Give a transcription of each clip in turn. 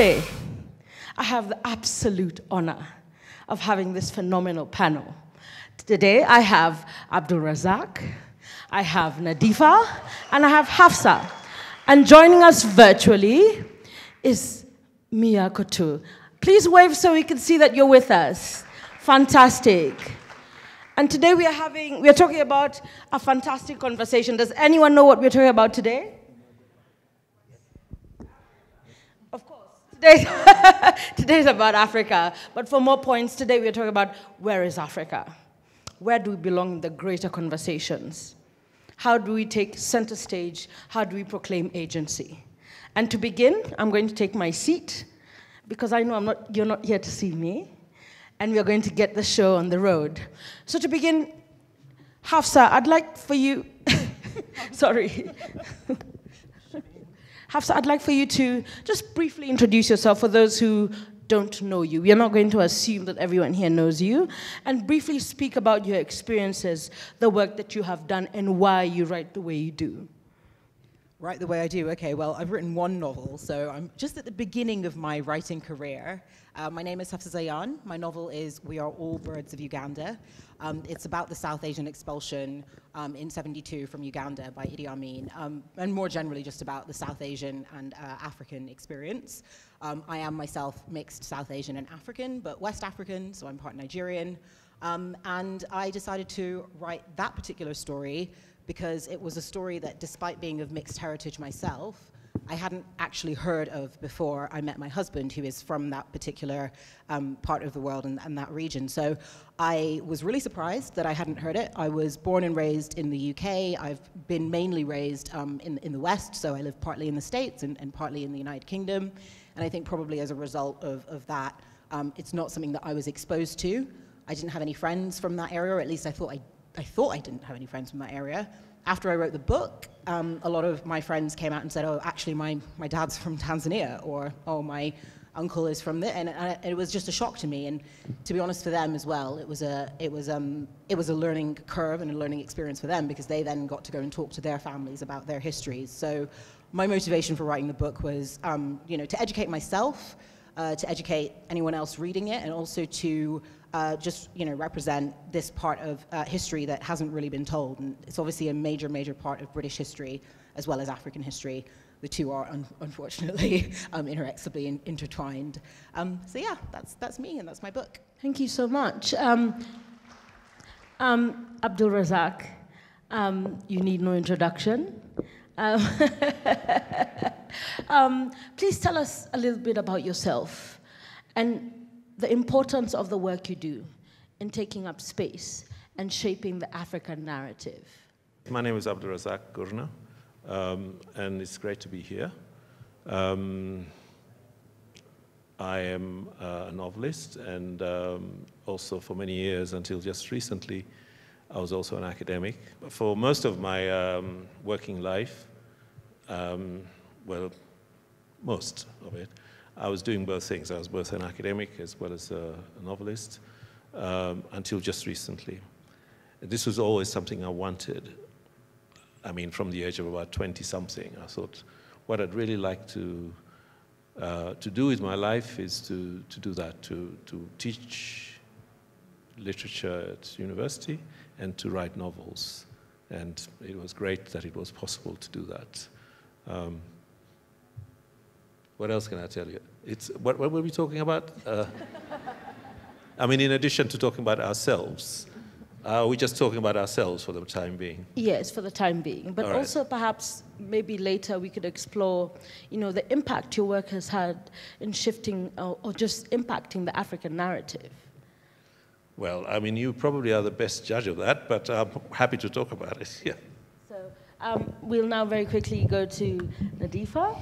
Today, I have the absolute honor of having this phenomenal panel. Today, I have Abdulrazak, I have Nadifa, and I have Hafsa. And joining us virtually is Mia Couto. Please wave so we can see that you're with us. Fantastic. And today we are having, we are talking about a fantastic conversation. Does anyone know what we're talking about today? Of course. Today, today is about Africa. But for more points, today we're talking about where is Africa? Where do we belong in the greater conversations? How do we take center stage? How do we proclaim agency? And to begin, I'm going to take my seat because I know I'm not, you're not here to see me, and we're going to get the show on the road. So to begin, Hafsa, I'd like for you, sorry. Hafsa, I'd like for you to just briefly introduce yourself for those who don't know you. We are not going to assume that everyone here knows you. And briefly speak about your experiences, the work that you have done, and why you write the way you do. Write the way I do. Okay, well, I've written one novel, so I'm just at the beginning of my writing career. Uh, my name is Hafsa Zayyan. My novel is We Are All Birds of Uganda. Um, it's about the South Asian expulsion um, in 72 from Uganda by Idi Amin, um, and more generally just about the South Asian and uh, African experience. Um, I am myself mixed South Asian and African, but West African, so I'm part Nigerian. Um, and I decided to write that particular story because it was a story that, despite being of mixed heritage myself, I hadn't actually heard of before I met my husband, who is from that particular um, part of the world and, and, that region. So I was really surprised that I hadn't heard it. I was born and raised in the UK. I've been mainly raised um, in, in the West, so I live partly in the States and, and, partly in the United Kingdom. And I think probably as a result of, of that, um, it's not something that I was exposed to. I didn't have any friends from that area, or at least I thought I, I thought I didn't have any friends from that area after I wrote the book, um, a lot of my friends came out and said, oh, actually, my, my dad's from Tanzania, or, oh, my uncle is from there. And, and, it was just a shock to me. And to be honest, for them as well, it was, a, it, was, um, it was a learning curve and a learning experience for them because they then got to go and talk to their families about their histories. So my motivation for writing the book was, um, you know, to educate myself, uh, to educate anyone else reading it, and also to uh, just you know represent this part of uh, history that hasn't really been told. And it's obviously a major, major part of British history as well as African history. The two are un unfortunately um, inexorably in intertwined. Um, so yeah, that's that's me and that's my book. Thank you so much, um, um Abdulrazak. Um, you need no introduction. Um, please tell us a little bit about yourself and the importance of the work you do in taking up space and shaping the African narrative. My name is Abdul Razak Gurna, um, and it's great to be here. Um, I am uh, a novelist, and um, also for many years, until just recently, I was also an academic. For most of my um, working life, um, well, most of it, I was doing both things. I was both an academic as well as a, a novelist um, until just recently. This was always something I wanted. I mean, from the age of about 20 something, I thought what I'd really like to, uh, to do with my life is to, to do that, to, to teach literature at university and to write novels. And it was great that it was possible to do that. Um, what else can I tell you? It's, what, what were we talking about? Uh, I mean, in addition to talking about ourselves, are we just talking about ourselves for the time being? Yes, for the time being. But right. also perhaps maybe later we could explore, you know, the impact your work has had in shifting or, or just impacting the African narrative. Well, I mean, you probably are the best judge of that, but I'm happy to talk about it. Yeah. So um, we'll now very quickly go to Nadifa.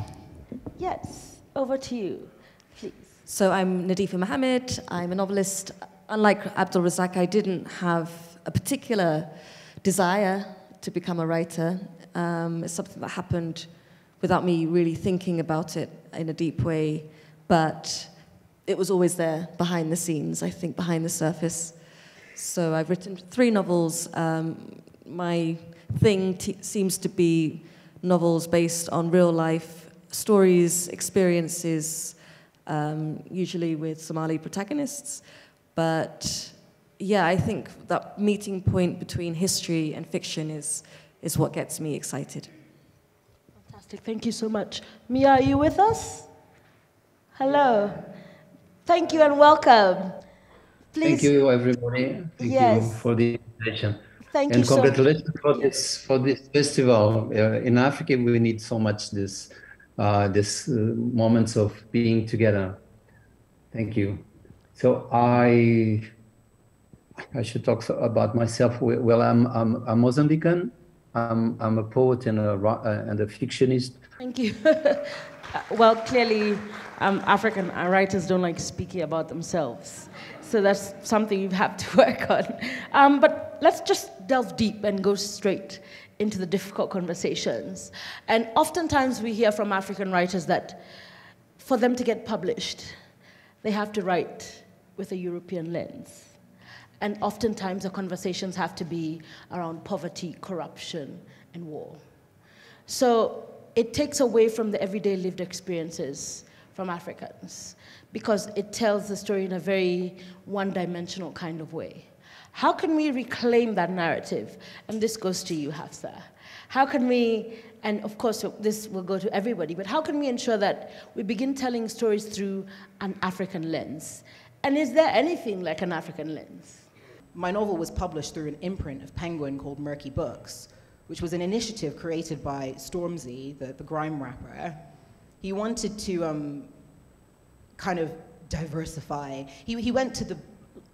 Yes, over to you, please. So I'm Nadifa Mohamed. I'm a novelist. Unlike Abdulrazak, I didn't have a particular desire to become a writer. Um, it's something that happened without me really thinking about it in a deep way. but it was always there behind the scenes, I think, behind the surface. So I've written three novels. Um, my thing seems to be novels based on real life stories, experiences, um, usually with Somali protagonists. But yeah, I think that meeting point between history and fiction is, is what gets me excited. Fantastic. Thank you so much. Mia, are you with us? Hello. Thank you and welcome. Please. Thank you, everybody. Thank yes. you for the invitation. Thank and you. congratulations so for this for this festival. Uh, in Africa, we need so much this uh, this uh, moments of being together. Thank you. So I I should talk so about myself. Well, I'm I'm a Mozambican. I'm I'm a poet and a and a fictionist. Thank you. well, clearly, um, African writers don't like speaking about themselves. So that's something you have to work on. Um, but let's just delve deep and go straight into the difficult conversations. And oftentimes we hear from African writers that for them to get published, they have to write with a European lens. And oftentimes the conversations have to be around poverty, corruption, and war. So it takes away from the everyday lived experiences from Africans because it tells the story in a very one dimensional kind of way. How can we reclaim that narrative? And this goes to you, Hafsa. How can we, and of course this will go to everybody, but how can we ensure that we begin telling stories through an African lens? And is there anything like an African lens? My novel was published through an imprint of Penguin called Merky Books, which was an initiative created by Stormzy, the, the grime rapper. He wanted to um, kind of diversify. He, he went to the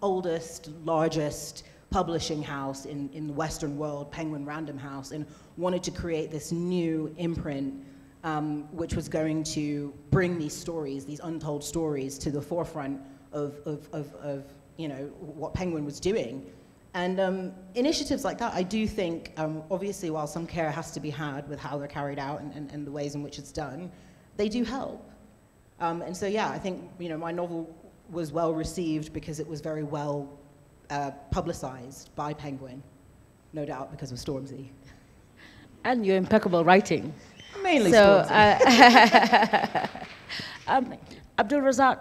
oldest, largest publishing house in, in the Western world, Penguin Random House, and wanted to create this new imprint um, which was going to bring these stories, these untold stories, to the forefront of, of, of, of you know, what Penguin was doing. And um, initiatives like that, I do think, um, obviously, while some care has to be had with how they're carried out and, and, and the ways in which it's done, they do help. Um, and so, yeah, I think you know my novel was well received because it was very well uh, publicized by Penguin, no doubt because of Stormzy. And your impeccable writing. Mainly so, uh, um, Abdulrazak,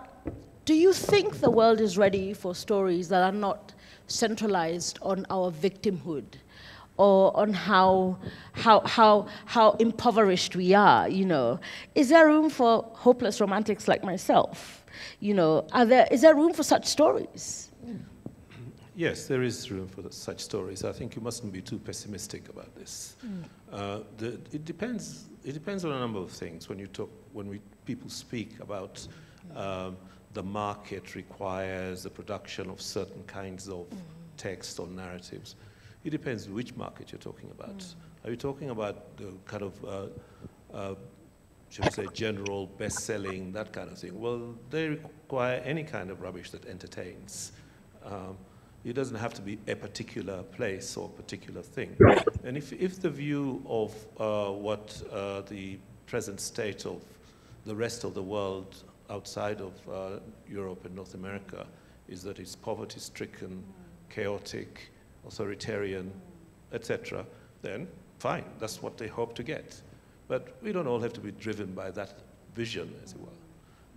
do you think the world is ready for stories that are not centralized on our victimhood? or on how, how, how, how impoverished we are, you know. Is there room for hopeless romantics like myself? You know, are there, is there room for such stories? Yes, there is room for such stories. I think you mustn't be too pessimistic about this. Mm. Uh, the, it depends. It depends on a number of things. When you talk, when we people speak about um, the market requires the production of certain kinds of mm. text or narratives, it depends which market you're talking about. Mm. Are you talking about the kind of, uh, uh, should we say, general best-selling, that kind of thing? Well, they require any kind of rubbish that entertains. Um, it doesn't have to be a particular place or a particular thing. And if, if the view of uh, what uh, the present state of the rest of the world outside of uh, Europe and North America is that it's poverty-stricken, chaotic, authoritarian, etc., then fine, that's what they hope to get. But we don't all have to be driven by that vision, as it were.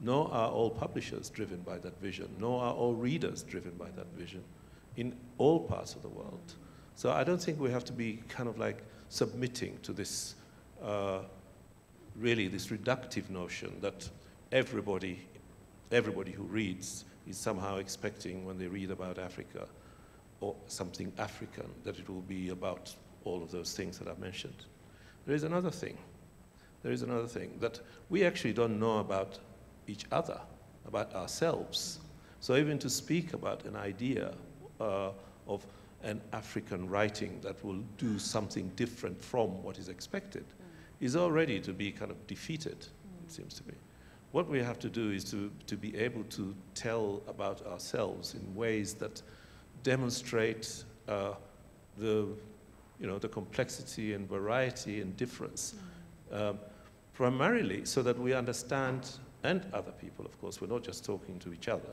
Nor are all publishers driven by that vision, nor are all readers driven by that vision in all parts of the world. So I don't think we have to be kind of like submitting to this, uh, really, this reductive notion that everybody, everybody who reads is somehow expecting when they read about Africa or something African, that it will be about all of those things that I've mentioned. There is another thing. There is another thing that we actually don't know about each other, about ourselves. So even to speak about an idea uh, of an African writing that will do something different from what is expected mm. is already to be kind of defeated, mm. it seems to me. What we have to do is to, to be able to tell about ourselves in ways that demonstrate uh, the, you know, the complexity and variety and difference, mm. um, primarily so that we understand and other people, of course. We're not just talking to each other,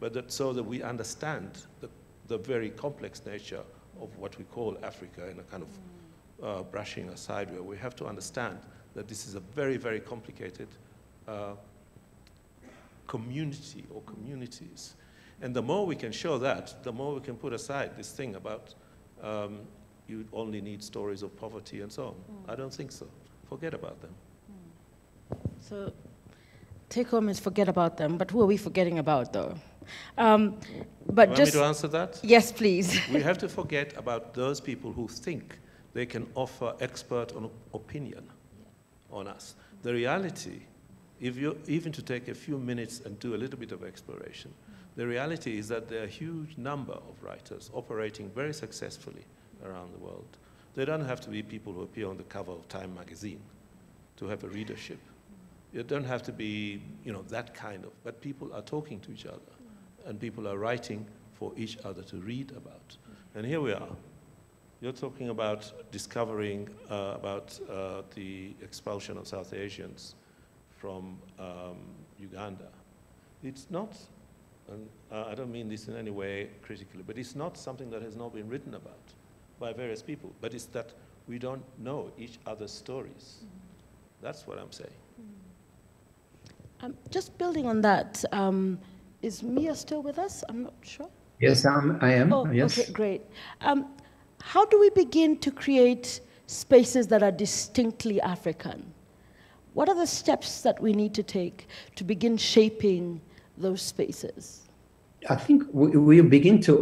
but that so that we understand the, the very complex nature of what we call Africa in a kind of uh, brushing aside where we have to understand that this is a very, very complicated uh, community or communities. And the more we can show that, the more we can put aside this thing about um, you only need stories of poverty and so on. Mm. I don't think so. Forget about them. So, take home is forget about them, but who are we forgetting about though? Um, but you just, me to answer that? Yes, please. we have to forget about those people who think they can offer expert opinion on us. The reality, if you even to take a few minutes and do a little bit of exploration, the reality is that there are a huge number of writers operating very successfully around the world. They don't have to be people who appear on the cover of Time magazine to have a readership. It don't have to be, you know, that kind of, but people are talking to each other and people are writing for each other to read about. And here we are. You're talking about discovering uh, about uh, the expulsion of South Asians from um, Uganda. It's not, and uh, I don't mean this in any way critically, but it's not something that has not been written about by various people, but it's that we don't know each other's stories. Mm. That's what I'm saying. Um, just building on that, um, is Mia still with us? I'm not sure. Yes, I'm, I am. Oh, yes. Okay, great. Um, how do we begin to create spaces that are distinctly African? What are the steps that we need to take to begin shaping those spaces? I think we, we begin to,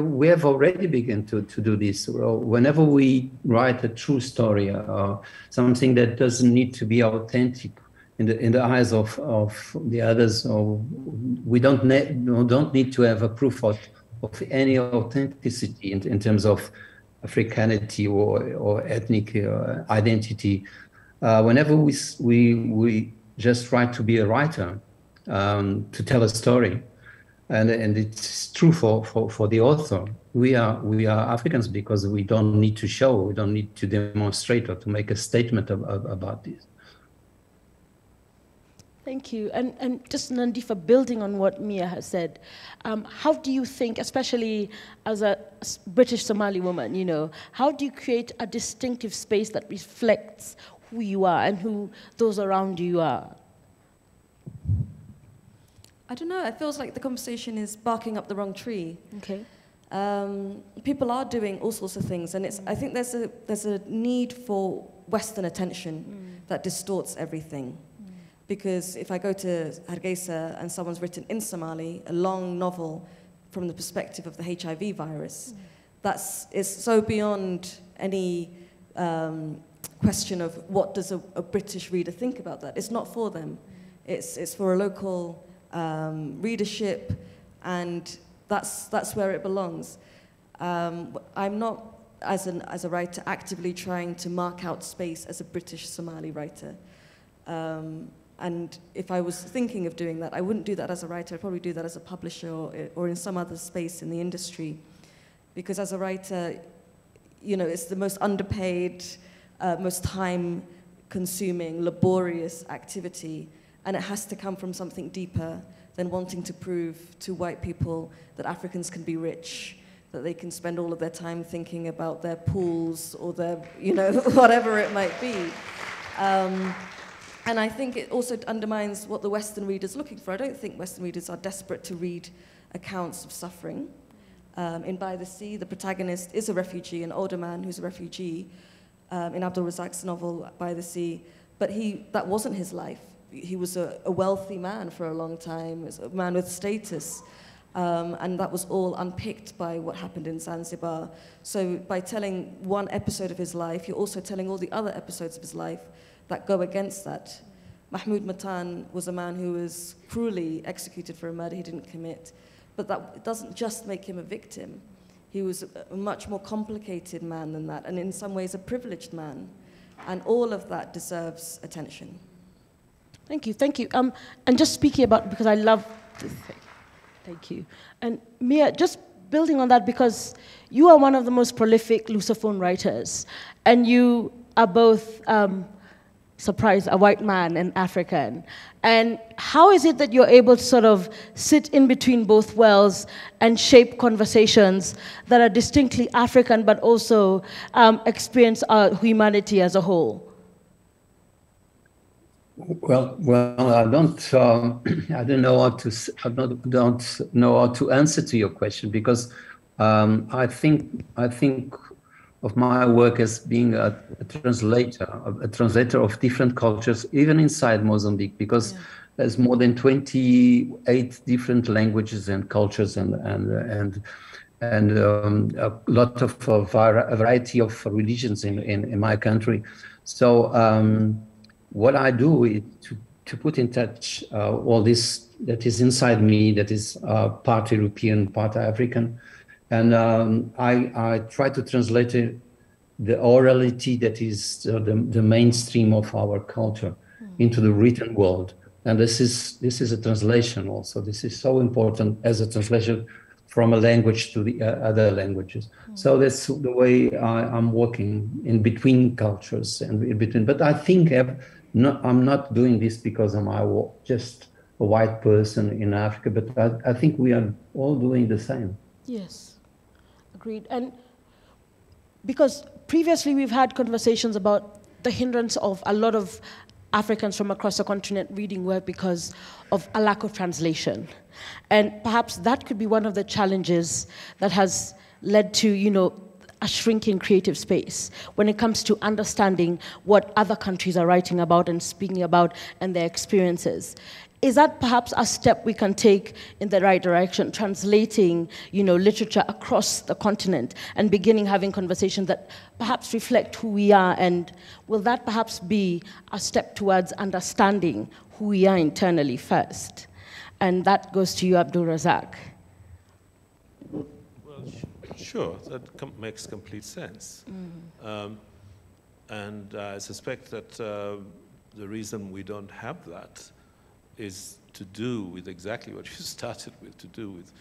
we have already begun to, to do this. Whenever we write a true story, or something that doesn't need to be authentic in the, in the eyes of, of the others, or we don't, ne- don't need to have a proof of, of any authenticity in, in terms of Africanity or, or ethnic uh, identity. Uh, whenever we, we, we just try to be a writer, um, to tell a story, and and it's true for, for, for the author. We are we are Africans because we don't need to show, we don't need to demonstrate or to make a statement about this. Thank you. And, and just Nandi, for building on what Mia has said, um, how do you think, especially as a British Somali woman, you know, how do you create a distinctive space that reflects who you are and who those around you are? I don't know. It feels like the conversation is barking up the wrong tree. Okay. Um, people are doing all sorts of things, and it's. I think there's a there's a need for Western attention mm. that distorts everything. Because if I go to Hargeisa and someone's written in Somali a long novel from the perspective of the HIV virus, mm. that's is so beyond any um, question of what does a, a, British reader think about that. It's not for them. It's it's for a local um, readership, and that's, that's where it belongs. Um, I'm not, as, an, as a writer, actively trying to mark out space as a British Somali writer. Um, and if I was thinking of doing that, I wouldn't do that as a writer. I'd probably do that as a publisher or, or in some other space in the industry. Because as a writer, you know, it's the most underpaid, uh, most time consuming, laborious activity and it has to come from something deeper than wanting to prove to white people that Africans can be rich, that they can spend all of their time thinking about their pools or their, you know, whatever it might be. Um, and I think it also undermines what the Western reader is looking for. I don't think Western readers are desperate to read accounts of suffering. Um, in By the Sea, the protagonist is a refugee, an older man who's a refugee um, in Abdulrazak's novel By the Sea, but he, that wasn't his life he was a, a, wealthy man for a long time, a man with status. Um, and that was all unpicked by what happened in Zanzibar. So by telling one episode of his life, you're also telling all the other episodes of his life that go against that. Mahmood Mattan was a man who was cruelly executed for a murder he didn't commit. But that doesn't just make him a victim. He was a much more complicated man than that, and in some ways a privileged man. And all of that deserves attention. Thank you, thank you. Um, and just speaking about, because I love this thing. Thank you. And Mia, just building on that, because you are one of the most prolific Lusophone writers, and you are both um, surprise, a white man and African. And how is it that you're able to sort of sit in between both worlds and shape conversations that are distinctly African but also um, experience our humanity as a whole? Well, well, I don't, um, I don't know how to, I don't, don't know how to answer to your question because um, I think, I think of my work as being a, a translator, a, a, translator of different cultures, even inside Mozambique, because yeah. there's more than 28 different languages and cultures and and and and um, a lot of a variety of religions in, in, in my country. So um, what I do is to, to put in touch uh, all this that is inside me, that is uh, part European, part African, and um, I, I try to translate it, the orality that is uh, the, the mainstream of our culture mm. into the written world. And this is this is a translation also. This is so important as a translation from a language to the uh, other languages. Mm. So that's the way I, am working in between cultures and in between. But I think I've, I'm not doing this because I'm just a white person in Africa, but I, I think we are all doing the same. Yes. And because previously we've had conversations about the hindrance of a lot of Africans from across the continent reading work because of a lack of translation. And perhaps that could be one of the challenges that has led to, you know, a shrinking creative space when it comes to understanding what other countries are writing about and speaking about and their experiences is that perhaps a step we can take in the right direction, translating, you know, literature across the continent and beginning having conversations that perhaps reflect who we are? And will that perhaps be a step towards understanding who we are internally first? And that goes to you, Abdulrazak. Well, sure, that com makes complete sense. Mm. Um, and I suspect that uh, the reason we don't have that is to do with exactly what you started with, to do with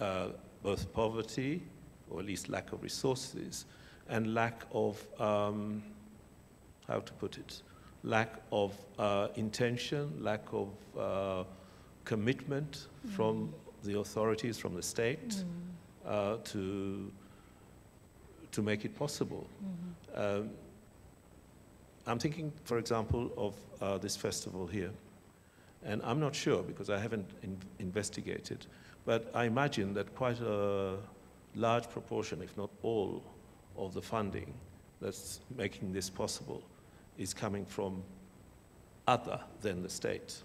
uh, both poverty, or at least lack of resources, and lack of, um, how to put it, lack of uh, intention, lack of uh, commitment mm. from the authorities, from the state, mm. Uh, to, to make it possible. Mm. Um, I'm thinking, for example, of uh, this festival here. And I'm not sure because I haven't in investigated, but I imagine that quite a large proportion, if not all, of the funding that's making this possible is coming from other than the state.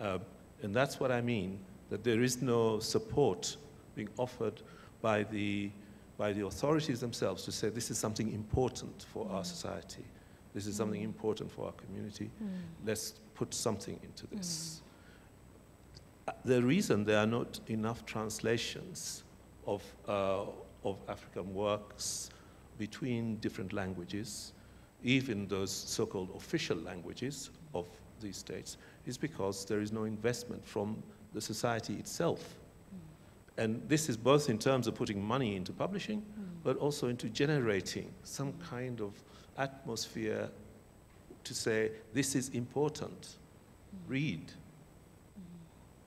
Uh, and that's what I mean, that there is no support being offered by the, by the authorities themselves to say this is something important for our society. This is something important for our community. Mm. Let's put something into this. Mm. The reason there are not enough translations of, uh, of African works between different languages, even those so-called official languages of these states, is because there is no investment from the society itself. Mm. And this is both in terms of putting money into publishing, mm. but also into generating some kind of atmosphere to say, this is important, read.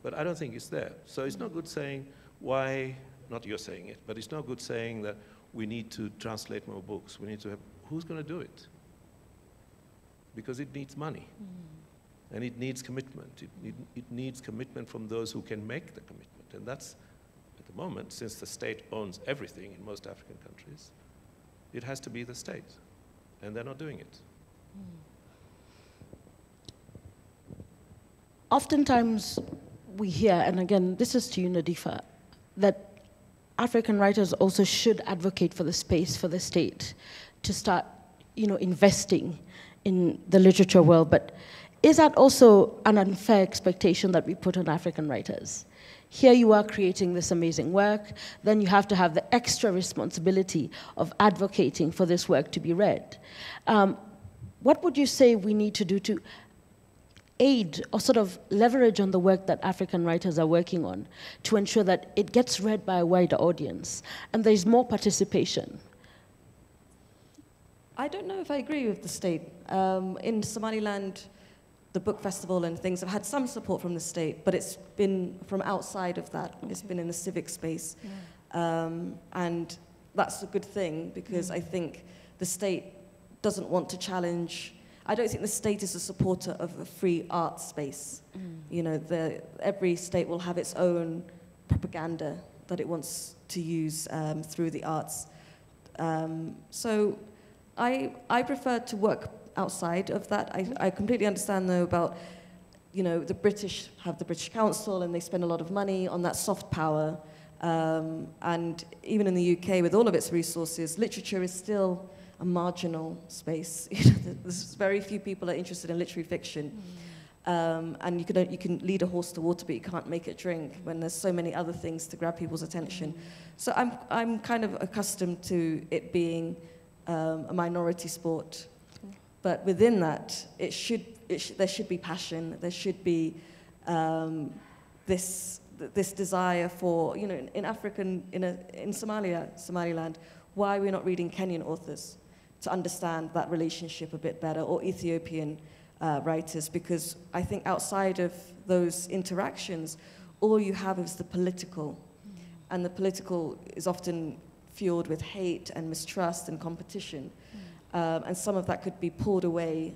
But I don't think it's there. So it's not good saying why, not you're saying it, but it's not good saying that we need to translate more books. We need to have, who's going to do it? Because it needs money. Mm. And it needs commitment. It, it, it needs commitment from those who can make the commitment. And that's, at the moment, since the state owns everything in most African countries, it has to be the state and they're not doing it. Oftentimes, we hear, and again, this is to you, Nadifa, that African writers also should advocate for the space for the state to start, you know, investing in the literature world. But is that also an unfair expectation that we put on African writers? Here you are creating this amazing work, then you have to have the extra responsibility of advocating for this work to be read. Um, what would you say we need to do to aid or sort of leverage on the work that African writers are working on to ensure that it gets read by a wider audience and there's more participation? I don't know if I agree with the state. Um, in Somaliland, the book festival and things have had some support from the state, but it's been from outside of that. It's been in the civic space. Um, and that's a good thing because I think the state doesn't want to challenge. I don't think the state is a supporter of a free art space. You know, the, every state will have its own propaganda that it wants to use um, through the arts. Um, so I, I prefer to work outside of that. I, I completely understand, though, about, you know, the British have the British Council and they spend a lot of money on that soft power. Um, and even in the UK, with all of its resources, literature is still a marginal space. There's very few people are interested in literary fiction. Um, and you can, you can lead a horse to water, but you can't make it drink when there's so many other things to grab people's attention. So I'm, I'm kind of accustomed to it being um, a minority sport. But within that, it should, it sh- there should be passion. There should be um, this, this desire for, you know, in, in African, in, a, in Somalia, Somaliland, why are we not reading Kenyan authors to understand that relationship a bit better, or Ethiopian uh, writers? Because I think outside of those interactions, all you have is the political. And the political is often fueled with hate and mistrust and competition. Um, and some of that could be pulled away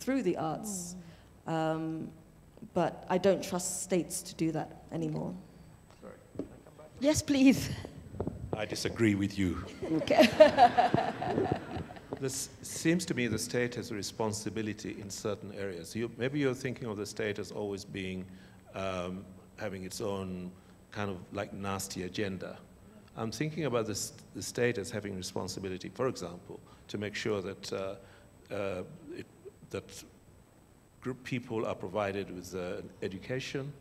through the arts. Um, but I don't trust states to do that anymore. Yes, please. I disagree with you. Okay. This seems to me the state has a responsibility in certain areas. You, maybe you're thinking of the state as always being, um, having its own kind of like nasty agenda. I'm thinking about this, the state as having responsibility, for example, to make sure that, uh, uh, it, that group people are provided with uh, education,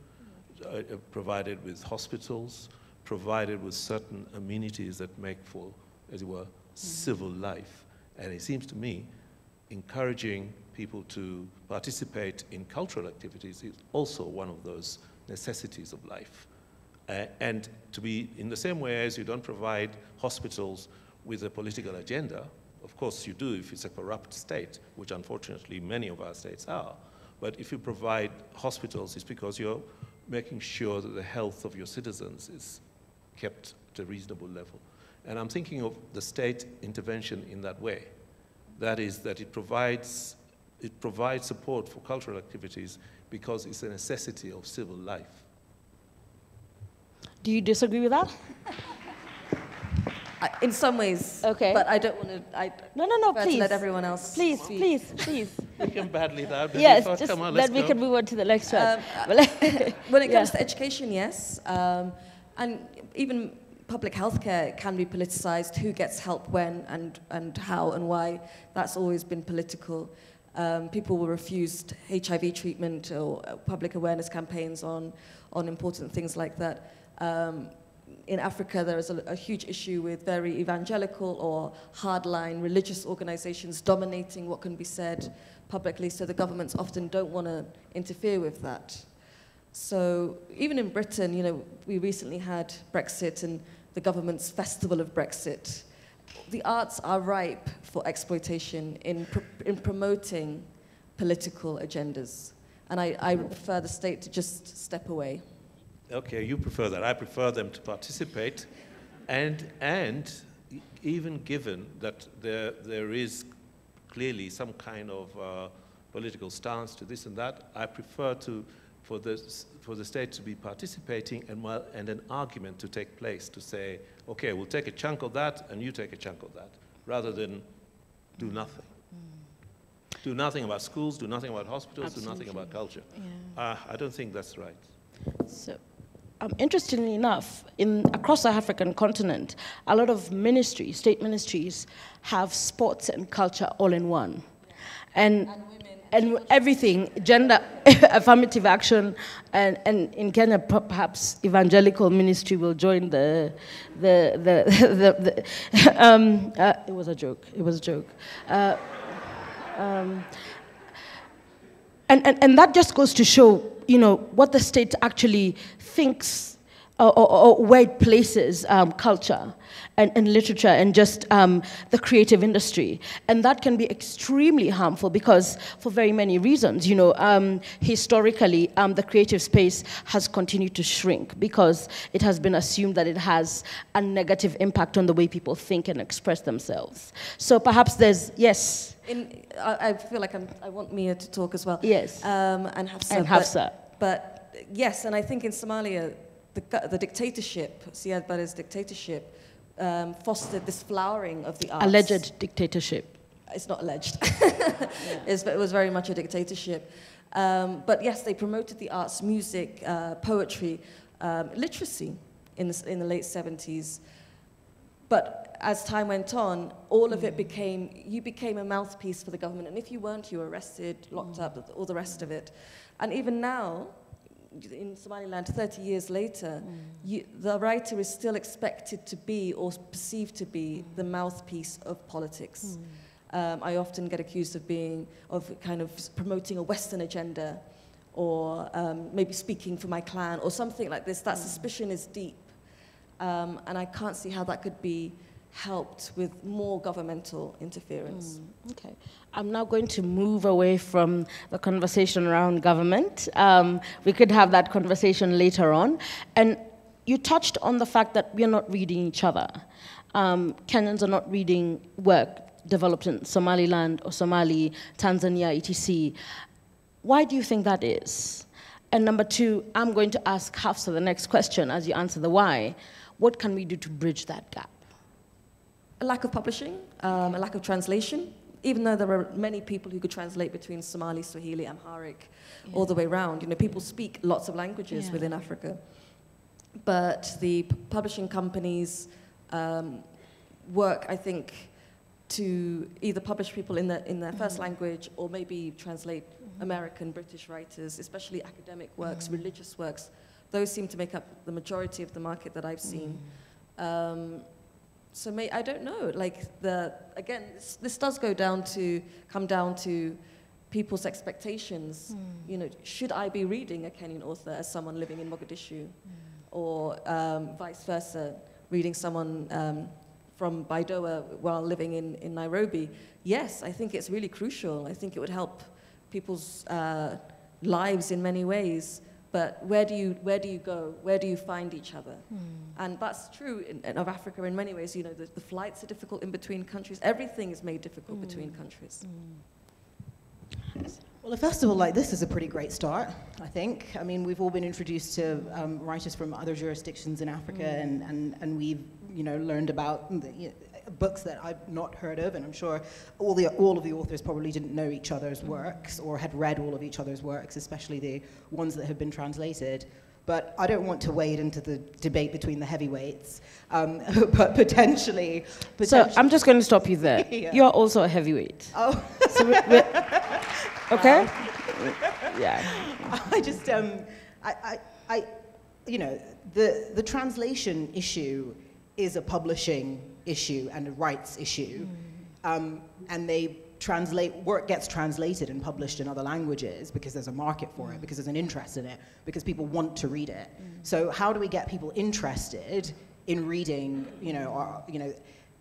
uh, provided with hospitals, provided with certain amenities that make for, as it were, civil life. And it seems to me encouraging people to participate in cultural activities is also one of those necessities of life. Uh, and to be in the same way as you don't provide hospitals with a political agenda, of course you do if it's a corrupt state, which unfortunately many of our states are. But if you provide hospitals, it's because you're making sure that the health of your citizens is kept at a reasonable level. And I'm thinking of the state intervention in that way. That is, that it provides, it provides support for cultural activities because it's a necessity of civil life. Do you disagree with that? I, in some ways, Okay. but I don't want to. I No, no, no, please. let everyone else. Please, speak. please, please. You can badly it out. yes, before- just come on, let's then we go. can move on to the next one. Um, When it comes Yeah. to education, yes. Um, and even public healthcare can be politicized. Who gets help when and, and how and why? That's always been political. Um, people were refused HIV treatment or uh, public awareness campaigns on, on important things like that. Um, in Africa, there is a, a huge issue with very evangelical or hardline religious organizations dominating what can be said publicly, so the governments often don't want to interfere with that. So even in Britain, you know, we recently had Brexit and the government's festival of Brexit. The arts are ripe for exploitation in, pr- in promoting political agendas. And I, I prefer the state to just step away. Okay, you prefer that. I prefer them to participate, and and even given that there there is clearly some kind of uh, political stance to this and that, I prefer to for the for the state to be participating and well, and an argument to take place to say, okay, we'll take a chunk of that, and you take a chunk of that, rather than do nothing. Do nothing about schools, do nothing about hospitals, do nothing about culture. Uh, I don't think that's right. So, um, interestingly enough, in across the African continent, a lot of ministries, state ministries, have sports and culture all in one, and and, everything, gender affirmative action, and, and in Kenya, perhaps evangelical ministry will join the the the, the, the um, uh, it was a joke. It was a joke. Uh, um, and, and, and that just goes to show, you know, what the state actually thinks or, or, or where it places um, culture and, and, literature and just um, the creative industry. And that can be extremely harmful because, for very many reasons, you know, um, historically, um, the creative space has continued to shrink because it has been assumed that it has a negative impact on the way people think and express themselves. So perhaps there's, yes. In, I, I, feel like I'm, i want Mia to talk as well. Yes. Um, and Hafsa. And Hafsa. But, but yes, and I think in Somalia, the, the dictatorship, Siad Barre's dictatorship, um, fostered this flowering of the arts. Alleged dictatorship. It's not alleged. yeah. it's, it was very much a dictatorship. Um, but yes, they promoted the arts, music, uh, poetry, um, literacy in the, in the late 70s. But as time went on, all of it mm. became, you became a mouthpiece for the government. And if you weren't, you were arrested, locked mm. up, all the rest of it. And even now, in Somaliland 30 years later, mm. you, the writer is still expected to be or perceived to be mm. the mouthpiece of politics. Mm. Um, I often get accused of being, of kind of promoting a Western agenda or um, maybe speaking for my clan or something like this. That mm. suspicion is deep. Um, and I can't see how that could be helped with more governmental interference. Mm, okay. I'm now going to move away from the conversation around government. Um, we could have that conversation later on. And you touched on the fact that we are not reading each other. Um, Kenyans are not reading work developed in Somaliland or Somali, Tanzania, etc. Why do you think that is? And number two, I'm going to ask Hafsa the next question as you answer the why. What can we do to bridge that gap? A lack of publishing, um, a lack of translation, even though there are many people who could translate between Somali, Swahili, Amharic, yeah. all the way around. You know, people speak lots of languages yeah. within Africa. But the publishing companies um, work, I think, to either publish people in, the, in their mm. first language or maybe translate mm. American, British writers, especially academic works, mm. religious works. Those seem to make up the majority of the market that I've seen. Mm. Um, so may, I don't know. Like the again, this, this, does go down to come down to people's expectations. Mm. You know, should I be reading a Kenyan author as someone living in Mogadishu, mm. or um, vice versa, reading someone um, from Baidoa while living in, in Nairobi? Yes, I think it's really crucial. I think it would help people's uh, lives in many ways but where do you where do you go? Where do you find each other? Mm. And that's true in, in, of Africa in many ways. You know, the, the, flights are difficult in between countries. Everything is made difficult mm. between countries. Mm. Well, a festival like this is a pretty great start, I think. I mean, we've all been introduced to um, writers from other jurisdictions in Africa, hmm. and, and, and we've you know learned about the, you know, books that I've not heard of, and I'm sure all, the, all of the authors probably didn't know each other's works or had read all of each other's works, especially the ones that have been translated. But I don't want to wade into the debate between the heavyweights, um, but potentially, potentially, So I'm just going to stop you there. yeah. You're also a heavyweight. Oh. so we're, we're, okay? Um, yeah. I just, um, I, I, I, you know, the, the translation issue is a publishing issue and a rights issue. Mm. Um, and they translate, work gets translated and published in other languages because there's a market for it, because there's an interest in it, because people want to read it. Mm. So how do we get people interested in reading, you know, or, you know,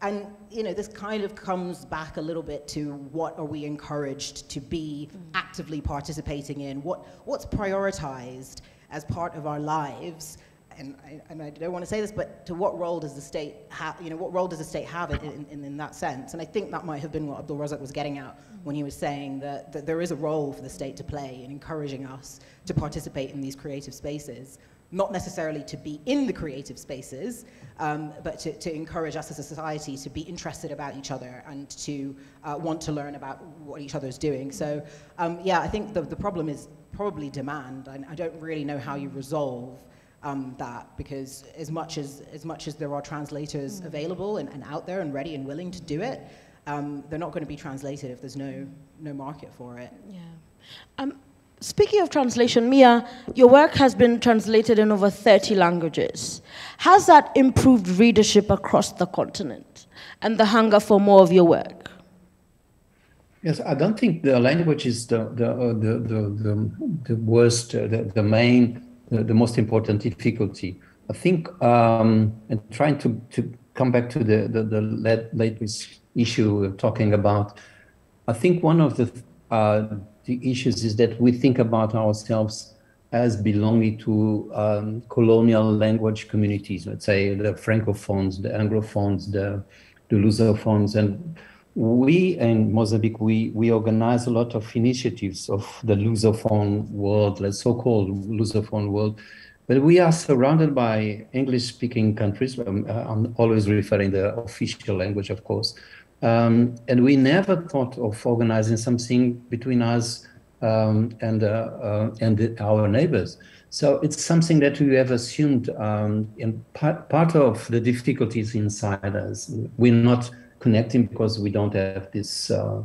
and you know this kind of comes back a little bit to what are we encouraged to be mm. actively participating in what what's prioritized as part of our lives and I, and I, don't want to say this, but to what role does the state have, you know, what role does the state have in, in, in, that sense? And I think that might have been what Abdulrazak was getting at when he was saying that, that there is a role for the state to play in encouraging us to participate in these creative spaces, not necessarily to be in the creative spaces, um, but to, to, encourage us as a society to be interested about each other and to uh, want to learn about what each other is doing. So um, yeah, I think the, the problem is probably demand, and I don't really know how you resolve um, that because as much as, as much as there are translators mm. available and, and out there and ready and willing to do it, um, they're not going to be translated if there's no, no market for it. Yeah. Um, speaking of translation, Mia, your work has been translated in over 30 languages. Has that improved readership across the continent and the hunger for more of your work? Yes, I don't think the language is the the uh, the, the, the, the worst, uh, the, the main the, the most important difficulty. I think, um, and trying to, to come back to the, the, the latest issue we're talking about, I think one of the, uh, the issues is that we think about ourselves as belonging to um, colonial language communities, let's say the Francophones, the Anglophones, the, the Lusophones. And we in Mozambique, we, we organize a lot of initiatives of the Lusophone world, the so-called Lusophone world. But we are surrounded by English-speaking countries. Um, uh, I'm always referring the official language, of course. Um, and we never thought of organizing something between us um, and uh, uh, and the, our neighbors. So it's something that we have assumed. Um, and part, part of the difficulties inside us, we're not connecting because we don't have this uh,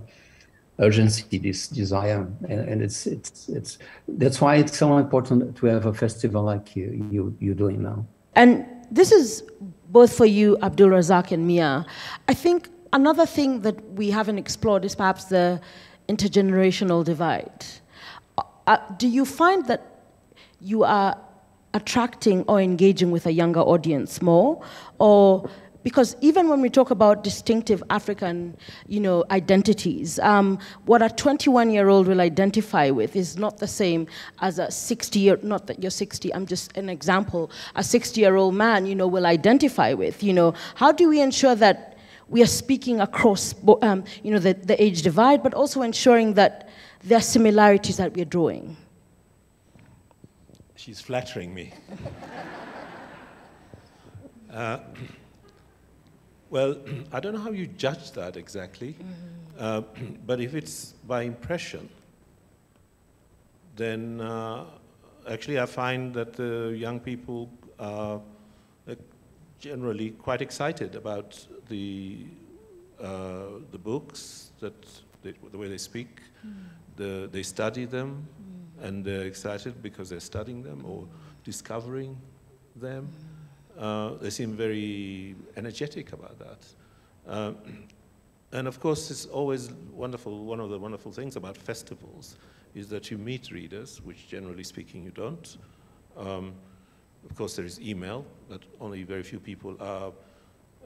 urgency, this desire, and, and, it's it's it's that's why it's so important to have a festival like you you you're doing now. And this is both for you, Abdulrazak and Mia. I think another thing that we haven't explored is perhaps the intergenerational divide. Uh, do you find that you are attracting or engaging with a younger audience more, or because even when we talk about distinctive African, you know, identities, um, what a 21-year-old will identify with is not the same as a 60-year, not that you're 60, I'm just an example, a 60-year-old man, you know, will identify with, you know. How do we ensure that we are speaking across, um, you know, the, the age divide, but also ensuring that there are similarities that we're drawing? She's flattering me. uh, well, I don't know how you judge that exactly, mm -hmm. uh, but if it's by impression, then uh, actually I find that the young people are generally quite excited about the, uh, the books, that they, the way they speak, mm. the, they study them, mm. and they're excited because they're studying them or discovering them. Uh, they seem very energetic about that. Uh, and of course, it's always wonderful, one of the wonderful things about festivals is that you meet readers, which generally speaking you don't. Um, of course, there is email, but only very few people are,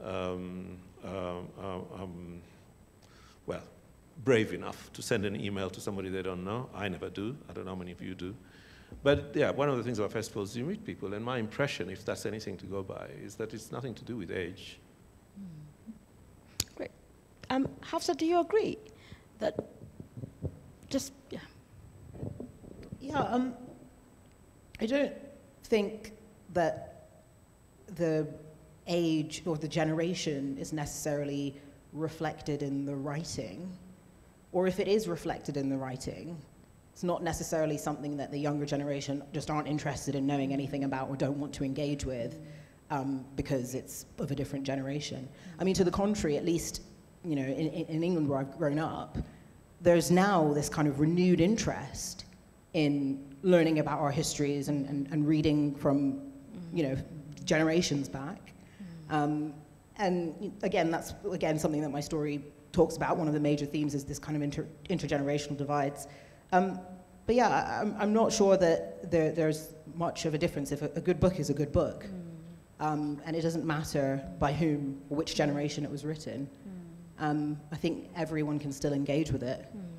um, uh, uh um, well, brave enough to send an email to somebody they don't know. I never do. I don't know how many of you do. But yeah, one of the things about festivals is you meet people, and my impression, if that's anything to go by, is that it's nothing to do with age. Great. Um, Hafsa, do you agree that just, yeah? Yeah, um, I don't think that the age or the generation is necessarily reflected in the writing, or if it is reflected in the writing, it's not necessarily something that the younger generation just aren't interested in knowing anything about or don't want to engage with um, because it's of a different generation. I mean, to the contrary, at least, you know, in, in England where I've grown up, there's now this kind of renewed interest in learning about our histories and, and, and reading from, you know, generations back. Um, and again, that's again something that my story talks about. One of the major themes is this kind of inter intergenerational divides. Um, but yeah, I'm, I'm not sure that there, there's much of a difference if a, a good book is a good book. Mm. Um, and it doesn't matter by whom or which generation it was written. Mm. Um, I think everyone can still engage with it. Mm.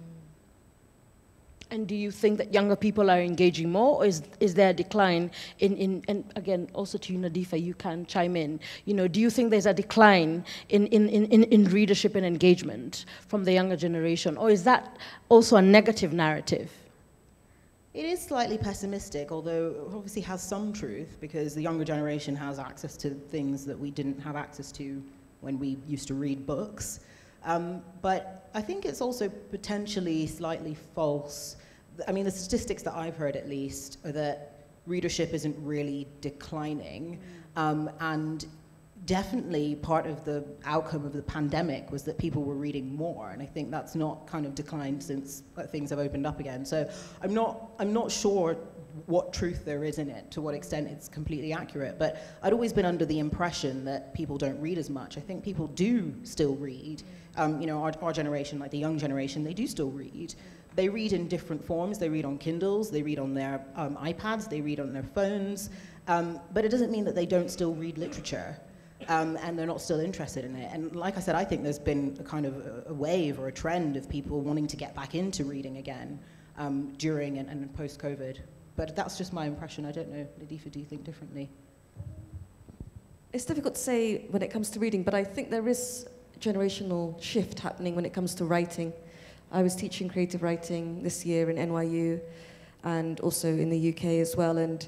And do you think that younger people are engaging more, or is, is there a decline in, in, and again, also to you, Nadifa, you can chime in. You know, do you think there's a decline in, in, in, in readership and engagement from the younger generation, or is that also a negative narrative? It is slightly pessimistic, although obviously has some truth, because the younger generation has access to things that we didn't have access to when we used to read books. Um, but I think it's also potentially slightly false. I mean, the statistics that I've heard at least are that readership isn't really declining. Um, and definitely part of the outcome of the pandemic was that people were reading more. And I think that's not kind of declined since things have opened up again. So I'm not, I'm not sure what truth there is in it, to what extent it's completely accurate. But I'd always been under the impression that people don't read as much. I think people do still read. Um, you know, our, our generation, like the young generation, they do still read. They read in different forms. They read on Kindles, they read on their um, iPads, they read on their phones. Um, but it doesn't mean that they don't still read literature. Um, and they're not still interested in it. And like I said, I think there's been a kind of a, a wave or a trend of people wanting to get back into reading again um, during and, and post-COVID. But that's just my impression. I don't know, Nadifa, do you think differently? It's difficult to say when it comes to reading, but I think there is generational shift happening when it comes to writing. I was teaching creative writing this year in NYU and also in the UK as well, and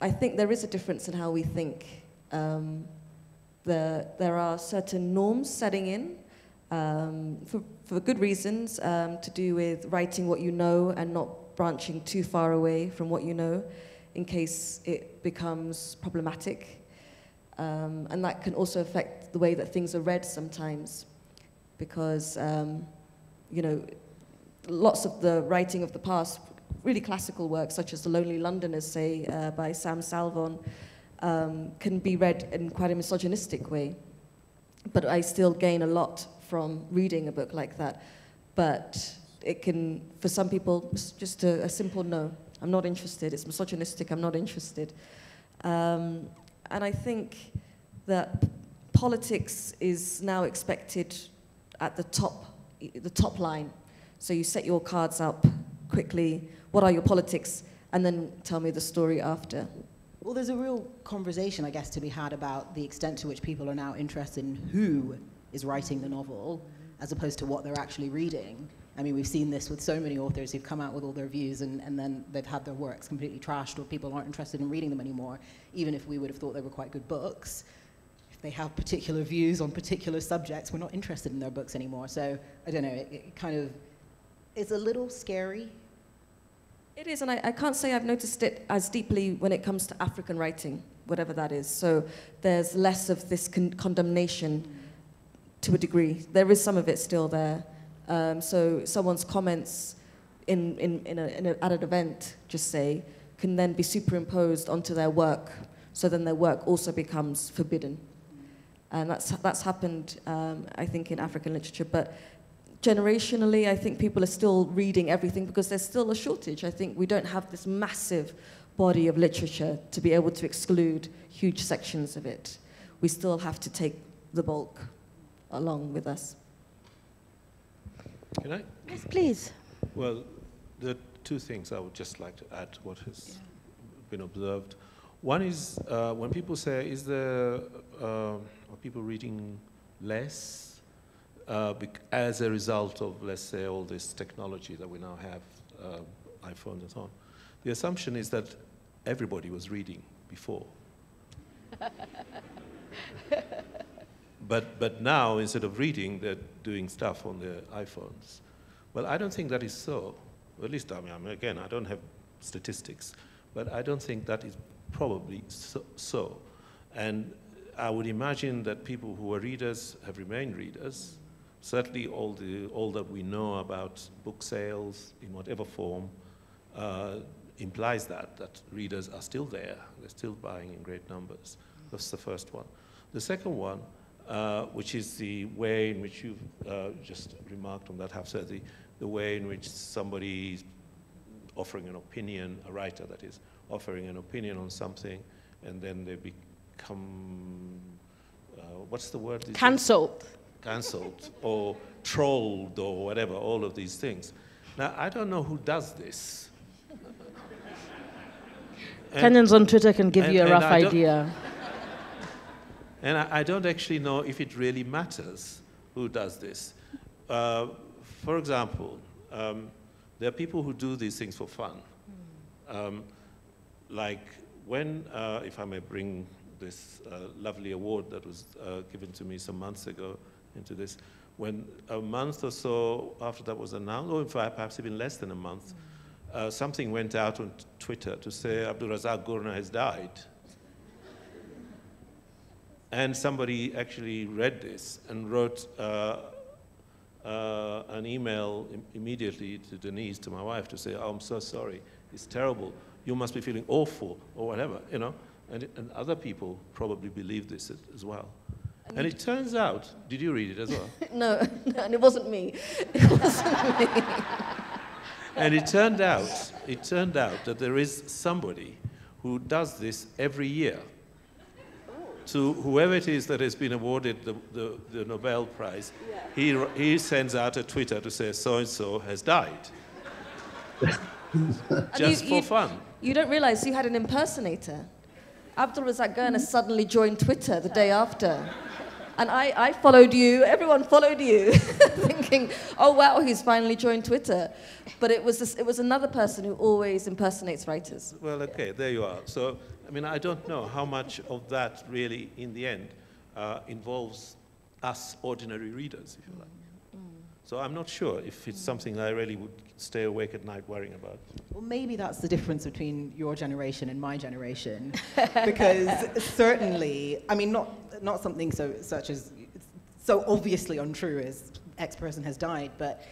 I think there is a difference in how we think. Um, the, there are certain norms setting in um, for, for good reasons um, to do with writing what you know and not branching too far away from what you know in case it becomes problematic. Um, and that can also affect the way that things are read sometimes because, um, you know, lots of the writing of the past, really classical works such as The Lonely Londoners, say, uh, by Sam Selvon, um, can be read in quite a misogynistic way. But I still gain a lot from reading a book like that. But it can, for some people, just a, a simple no. I'm not interested. It's misogynistic. I'm not interested. Um, and I think that politics is now expected at the top, the top line. So you set your cards up quickly. What are your politics? And then tell me the story after. Well, there's a real conversation, I guess, to be had about the extent to which people are now interested in who is writing the novel as opposed to what they're actually reading. I mean, we've seen this with so many authors who've come out with all their views and, and then they've had their works completely trashed or people aren't interested in reading them anymore, even if we would have thought they were quite good books. They have particular views on particular subjects, we're not interested in their books anymore. So, I don't know, it, it kind of, it's a little scary. It is, and I, I can't say I've noticed it as deeply when it comes to African writing, whatever that is. So there's less of this con condemnation to a degree. There is some of it still there. Um, so someone's comments in, in, in, a, in a, at an event, just say, can then be superimposed onto their work. So then their work also becomes forbidden. And that's, that's happened, um, I think, in African literature. But generationally, I think people are still reading everything because there's still a shortage. I think we don't have this massive body of literature to be able to exclude huge sections of it. We still have to take the bulk along with us. Can I? Yes, please. Well, there are two things I would just like to add to what has yeah. been observed. One is uh, when people say, is there, uh, are people reading less uh, as a result of, let's say, all this technology that we now have, uh, iPhones and so on? The assumption is that everybody was reading before. But, but now, instead of reading, they're doing stuff on their iPhones. Well, I don't think that is so. Well, at least, I mean, again, I don't have statistics, but I don't think that is probably so, so. And I would imagine that people who are readers have remained readers. Certainly, all, the, all that we know about book sales in whatever form uh, implies that, that readers are still there. They're still buying in great numbers. That's the first one. The second one uh, which is the way in which you've uh, just remarked on that, Hafsa, the, the way in which somebody is offering an opinion, a writer that is, offering an opinion on something, and then they become, uh, what's the word? Cancelled. Cancelled, or trolled, or whatever, all of these things. Now, I don't know who does this. Kenyans on Twitter can give and, you a rough idea. And I, I, don't actually know if it really matters who does this. Uh, for example, um, there are people who do these things for fun. Um, like when, uh, if I may bring this uh, lovely award that was uh, given to me some months ago into this, when a month or so after that was announced, or in fact perhaps even less than a month, uh, something went out on Twitter to say Abdulrazak Gurnah has died. And somebody actually read this and wrote uh, uh, an email Im immediately to Denise, to my wife, to say, oh, I'm so sorry, it's terrible. You must be feeling awful, or whatever, you know. And, and other people probably believe this as, well. And it turns out, did you read it as well? No, and it wasn't me. It wasn't me. and it turned out, it turned out that there is somebody who does this every year to whoever it is that has been awarded the, the, the Nobel Prize, he, he sends out a Twitter to say so and so has died. Just you- for you- fun. You don't realize you had an impersonator. Abdulrazak Gurnah suddenly joined Twitter the day after. And I, I followed you, everyone followed you, thinking, oh wow, he's finally joined Twitter. But it was, this, it was another person who always impersonates writers. Well, okay, there you are. So, I mean, I don't know how much of that really, in the end, uh, involves us ordinary readers, if you like. So I'm not sure if it's something I really would stay awake at night worrying about. Well, maybe that's the difference between your generation and my generation, because certainly, I mean, not not something so such as so obviously untrue as X person has died, but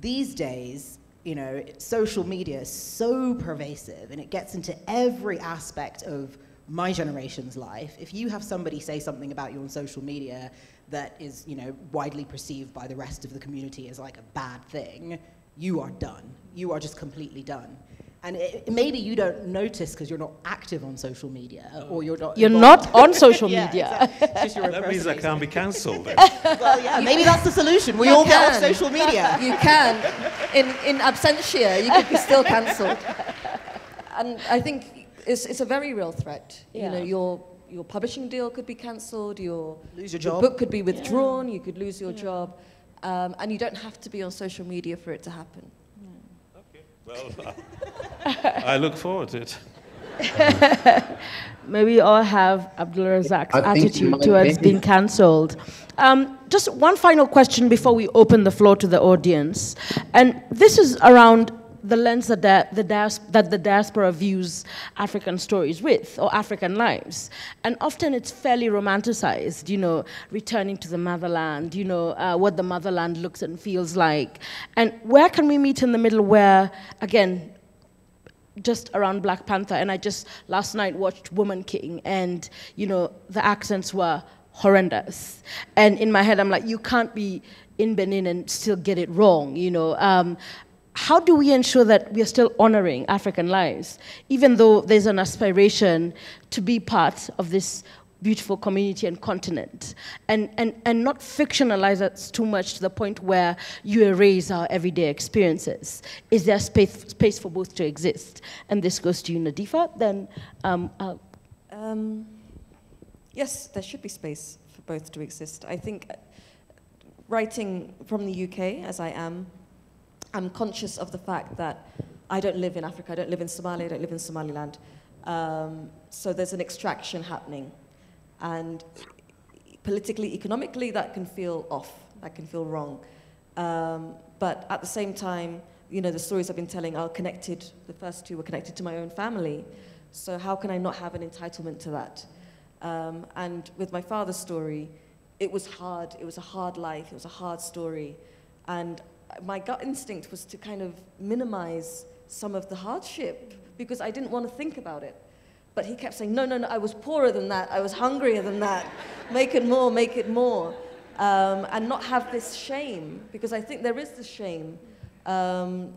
these days, you know, social media is so pervasive and it gets into every aspect of my generation's life. If you have somebody say something about you on social media that is, you know, widely perceived by the rest of the community as like a bad thing, you are done. You are just completely done. And it, maybe you don't notice because you're not active on social media or you're not. You're involved- not on social Yeah, media. exactly. It's just you're That means I can't be cancelled. Well, yeah, maybe that's the solution. We You all get off can. social media. You can. In, in absentia, you could be still cancelled. And I think it's, it's a very real threat. You know, Yeah. Your, your publishing deal could be cancelled, your, Lose your your book could be withdrawn, you could lose your job. Um, and you don't have to be on social media for it to happen. Okay, well, I look forward to it. Maybe we all have Abdulrazak's attitude towards opinion- being cancelled. Um, just one final question before we open the floor to the audience. And this is around the lens that the, the that the diaspora views African stories with, or African lives. And often it's fairly romanticized, you know, returning to the motherland, you know, uh, what the motherland looks and feels like. And where can we meet in the middle where, again, just around Black Panther, and I just last night watched Woman King, and you know the accents were horrendous. And in my head, I'm like, you can't be in Benin and still get it wrong, you know. Um, how do we ensure that we are still honoring African lives, even though there's an aspiration to be part of this beautiful community and continent, and, and, and not fictionalize us too much to the point where you erase our everyday experiences? Is there space, space for both to exist? And this goes to you, Nadifa. Then, um, uh, Um, yes, there should be space for both to exist. I think uh, writing from the UK, as I am, I'm conscious of the fact that I don't live in Africa, I don't live in Somalia, I don't live in Somaliland. Um, so there's an extraction happening. And politically, economically, that can feel off, that can feel wrong. Um, but at the same time, you know, the stories I've been telling are connected, the first two were connected to my own family. So how can I not have an entitlement to that? Um, and with my father's story, it was hard. It was a hard life. It was a hard story. And my gut instinct was to kind of minimize some of the hardship because I didn't want to think about it. But he kept saying, no, no, no, I was poorer than that. I was hungrier than that. Make it more, make it more. Um, and not have this shame because I think there is this shame. Um,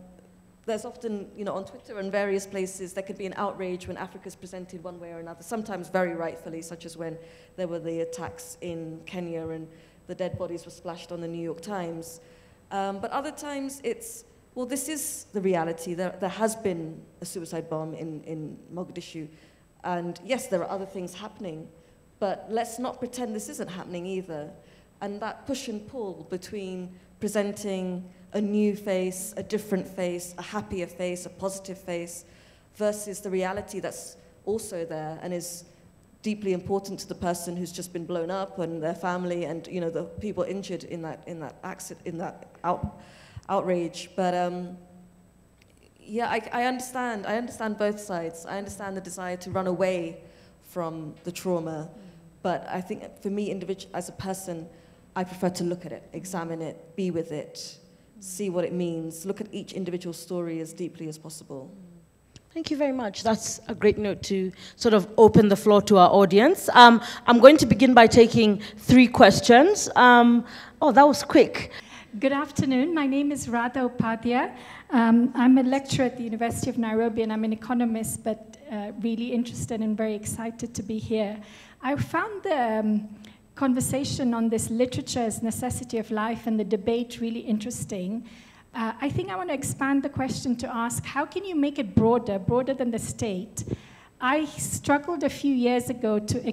there's often, you know, on Twitter and various places, there could be an outrage when Africa is presented one way or another, sometimes very rightfully, such as when there were the attacks in Kenya and the dead bodies were splashed on the New York Times. Um, but other times it's, well, this is the reality. There, there has been a suicide bomb in, in Mogadishu. And yes, there are other things happening, but let's not pretend this isn't happening either. And that push and pull between presenting a new face, a different face, a happier face, a positive face, versus the reality that's also there and is deeply important to the person who's just been blown up and their family and you know the people injured in that in that accident in that out, outrage. But um, yeah, I, I understand. I understand both sides. I understand the desire to run away from the trauma, but I think for me, individual as a person, I prefer to look at it, examine it, be with it, see what it means, look at each individual story as deeply as possible. Thank you very much. That's a great note to sort of open the floor to our audience. Um, I'm going to begin by taking three questions. Um, oh, that was quick. Good afternoon. My name is Radha Upadhyay. Um, I'm a lecturer at the University of Nairobi and I'm an economist, but uh, really interested and very excited to be here. I found the um, conversation on this literature as necessity of life and the debate really interesting. Uh, I think I want to expand the question to ask how can you make it broader, broader than the state? I struggled a few years ago to,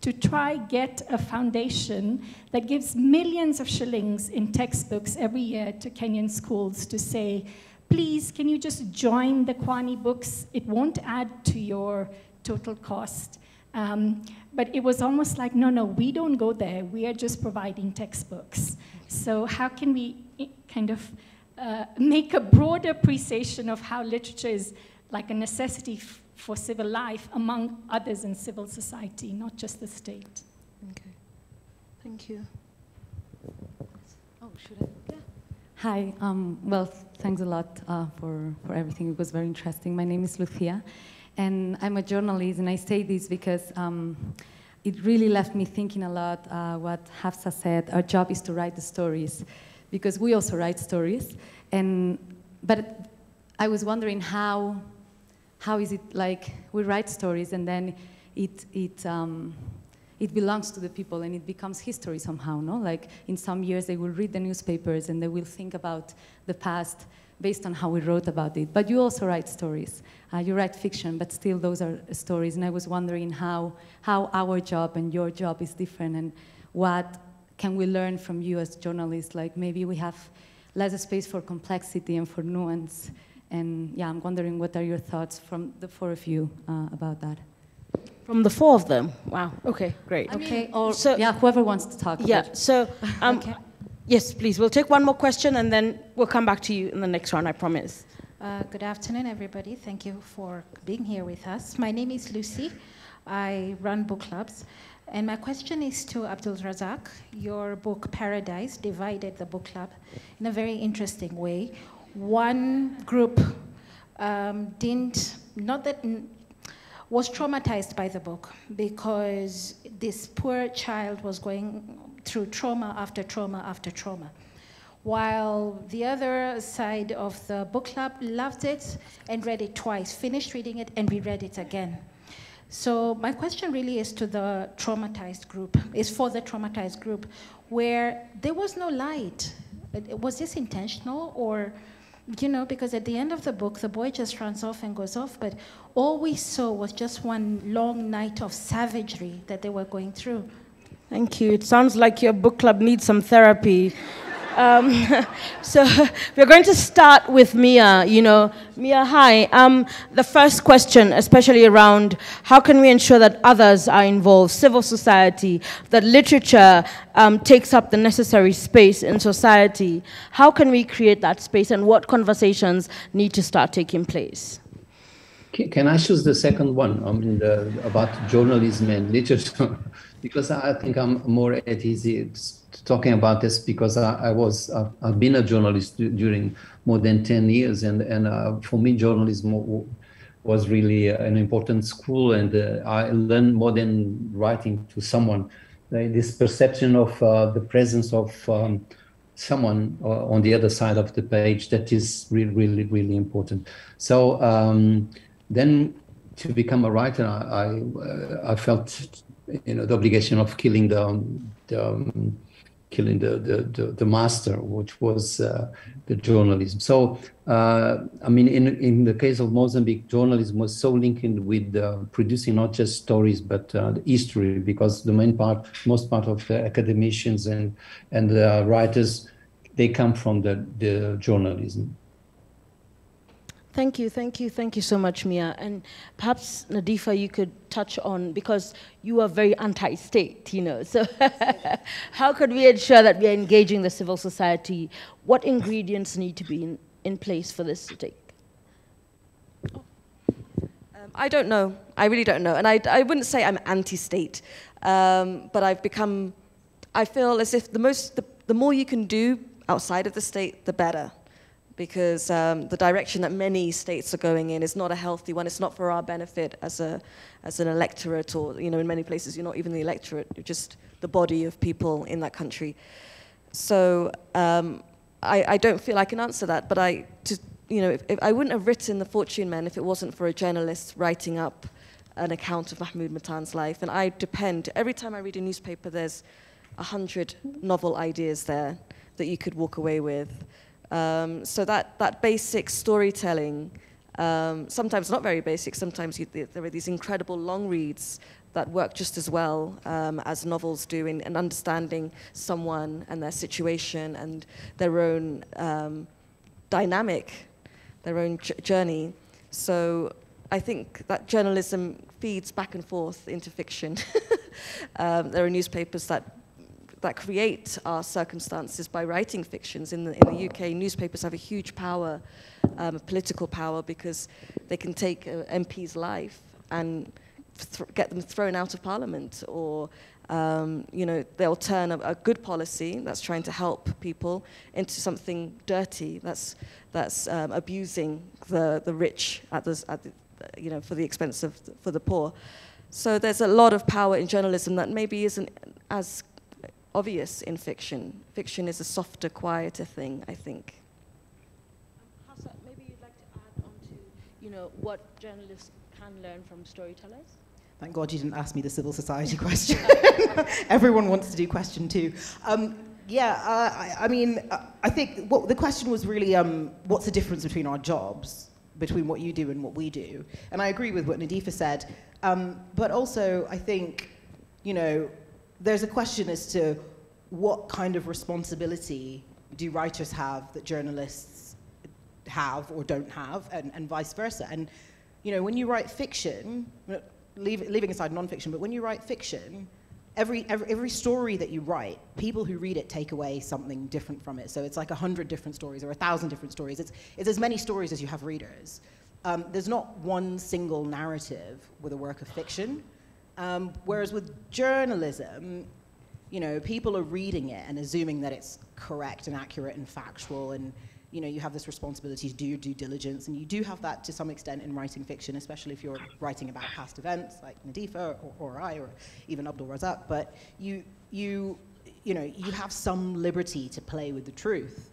to try get a foundation that gives millions of shillings in textbooks every year to Kenyan schools to say, please, can you just join the Kwani books? It won't add to your total cost. Um, but it was almost like, no, no, we don't go there. We are just providing textbooks. So how can we eh, kind of uh, make a broader appreciation of how literature is like a necessity for civil life among others in civil society, not just the state. Okay. Thank you. Oh, should I? Yeah. Hi. Um, well, thanks a lot uh, for, for everything. It was very interesting. My name is Lucia, and I'm a journalist, and I say this because um, it really left me thinking a lot uh, what Hafsa said. Our job is to write the stories because we also write stories. And, but I was wondering how, how is it like we write stories and then it, it, um, it belongs to the people and it becomes history somehow, no? Like in some years they will read the newspapers and they will think about the past based on how we wrote about it. But you also write stories. Uh, you write fiction, but still those are stories. And I was wondering how, how our job and your job is different and what can we learn from you as journalists? Like maybe we have less space for complexity and for nuance. And yeah, I'm wondering what are your thoughts from the four of you uh, about that? From the four of them? Wow. Okay, great. I okay, mean, or so, yeah, whoever wants to talk. Yeah. So, um, okay. yes, please. We'll take one more question and then we'll come back to you in the next round. I promise. Uh, good afternoon, everybody. Thank you for being here with us. My name is Lucy. I run book clubs. And my question is to Abdulrazak. Your book, Paradise, divided the book club in a very interesting way. One group um, didn't, not that, was traumatized by the book because this poor child was going through trauma after trauma after trauma. While the other side of the book club loved it and read it twice, finished reading it and reread it again. So my question really is to the traumatized group, is for the traumatized group, where there was no light. Was this intentional or, you know, because at the end of the book, the boy just runs off and goes off, but all we saw was just one long night of savagery that they were going through. Thank you. It sounds like your book club needs some therapy. Um, so we're going to start with Mia. You know, Mia, hi. Um, the first question, especially around how can we ensure that others are involved, civil society, that literature um, takes up the necessary space in society. How can we create that space, and what conversations need to start taking place? Can I choose the second one I mean, the, about journalism and literature? because I think I'm more at ease talking about this because I, I was I've, I've, been a journalist during more than 10 years and and uh, for me journalism was really an important school and uh, I learned more than writing to someone. Uh, this perception of uh, the presence of um, someone uh, on the other side of the page that is really really really important. So um, then to become a writer I I, uh, I felt you know the obligation of killing the, the um, killing the, the, the, the, master, which was uh, the journalism. So, uh, I mean, in, in the case of Mozambique, journalism was so linked with uh, producing not just stories, but uh, history, because the main part, most part of the academicians and, and the writers, they come from the, the journalism. Thank you, thank you, thank you so much, Mia. And perhaps, Nadifa, you could touch on, because you are very anti-state, you know, so how could we ensure that we are engaging the civil society? What ingredients need to be in, in place for this to take? Um, I don't know. I really don't know. And I, I wouldn't say I'm anti-state, um, but I've become, I feel as if the, most, the, the more you can do outside of the state, the better because um, the direction that many states are going in is not a healthy one. It's not for our benefit as, a, as an electorate, or, you know, in many places, you're not even the electorate, you're just the body of people in that country. So um, I, I, don't feel I can answer that, but I, to, you know, if, if I wouldn't have written The Fortune Men if it wasn't for a journalist writing up an account of Mahmood Mattan's life. And I depend, every time I read a newspaper, there's a hundred novel ideas there that you could walk away with. Um, so that, that basic storytelling, um, sometimes not very basic, sometimes you, there are these incredible long reads that work just as well um, as novels do in, in, understanding someone and their situation and their own um, dynamic, their own journey. So I think that journalism feeds back and forth into fiction. um, there are newspapers that that create our circumstances by writing fictions. In the, in the UK, newspapers have a huge power, um, political power, because they can take an MP's life and get them thrown out of Parliament, or um, you know, they'll turn a, a, good policy that's trying to help people into something dirty that's that's um, abusing the the rich at the, at the you know, for the expense of for the poor. So there's a lot of power in journalism that maybe isn't as obvious in fiction. Fiction is a softer, quieter thing, I think. Um, Hafsa, maybe you'd like to add on to, you know, what journalists can learn from storytellers? Thank God you didn't ask me the civil society question. Everyone wants to do question two. Um, yeah, uh, I, I, mean, uh, I think what the question was really, um, what's the difference between our jobs? between what you do and what we do. And I agree with what Nadifa said. Um, but also, I think, you know, there's a question as to what kind of responsibility do writers have that journalists have or don't have, and, and vice versa. And, you know, when you write fiction, leave, leaving aside nonfiction, but when you write fiction, every, every, every story that you write, people who read it take away something different from it. So it's like a hundred different stories or a thousand different stories. It's, it's as many stories as you have readers. Um, there's not one single narrative with a work of fiction. Um, whereas with journalism, you know, people are reading it and assuming that it's correct and accurate and factual and you know, you have this responsibility to do your due diligence, and you do have that to some extent in writing fiction, especially if you're writing about past events like Nadifa or, or I or even Abdulrazak. But you, you, you know, you have some liberty to play with the truth,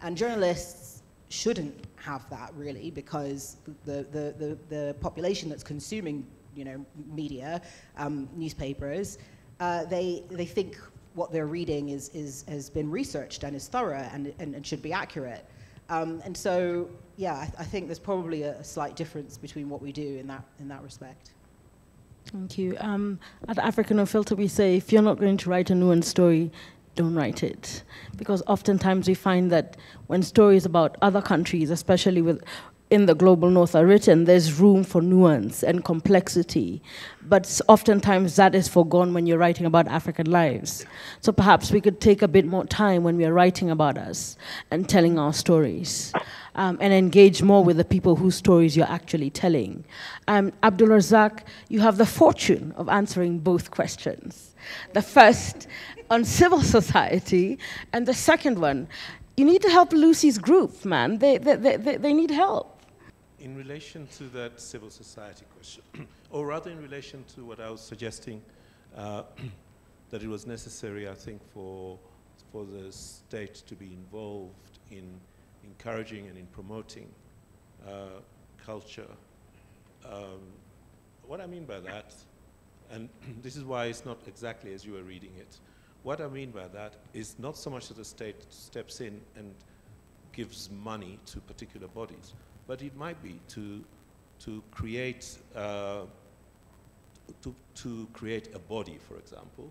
and journalists shouldn't have that really because the the the, the population that's consuming you know media, um, newspapers, uh, they they think what they're reading is, is, has been researched and is thorough and, and, and should be accurate. Um, and so, yeah, I, th I, think there's probably a, a, slight difference between what we do in that, in that respect. Thank you. Um, at Africa No Filter, we say if you're not going to write a nuanced story, don't write it. Because oftentimes we find that when stories about other countries, especially with in the global north are written, there's room for nuance and complexity. But oftentimes that is forgone when you're writing about African lives. So perhaps we could take a bit more time when we are writing about us and telling our stories. Um, and engage more with the people whose stories you're actually telling. Um, Abdulrazak, you have the fortune of answering both questions. The first on civil society, and the second one, you need to help Lucy's group, man. They, they, they, they need help in relation to that civil society question, or rather in relation to what I was suggesting, uh, that it was necessary, I think, for, for the state to be involved in encouraging and in promoting uh, culture. Um, what I mean by that, and this is why it's not exactly as you were reading it, what I mean by that is not so much that the state steps in and gives money to particular bodies, but it might be to, to create uh, to, to create a body, for example,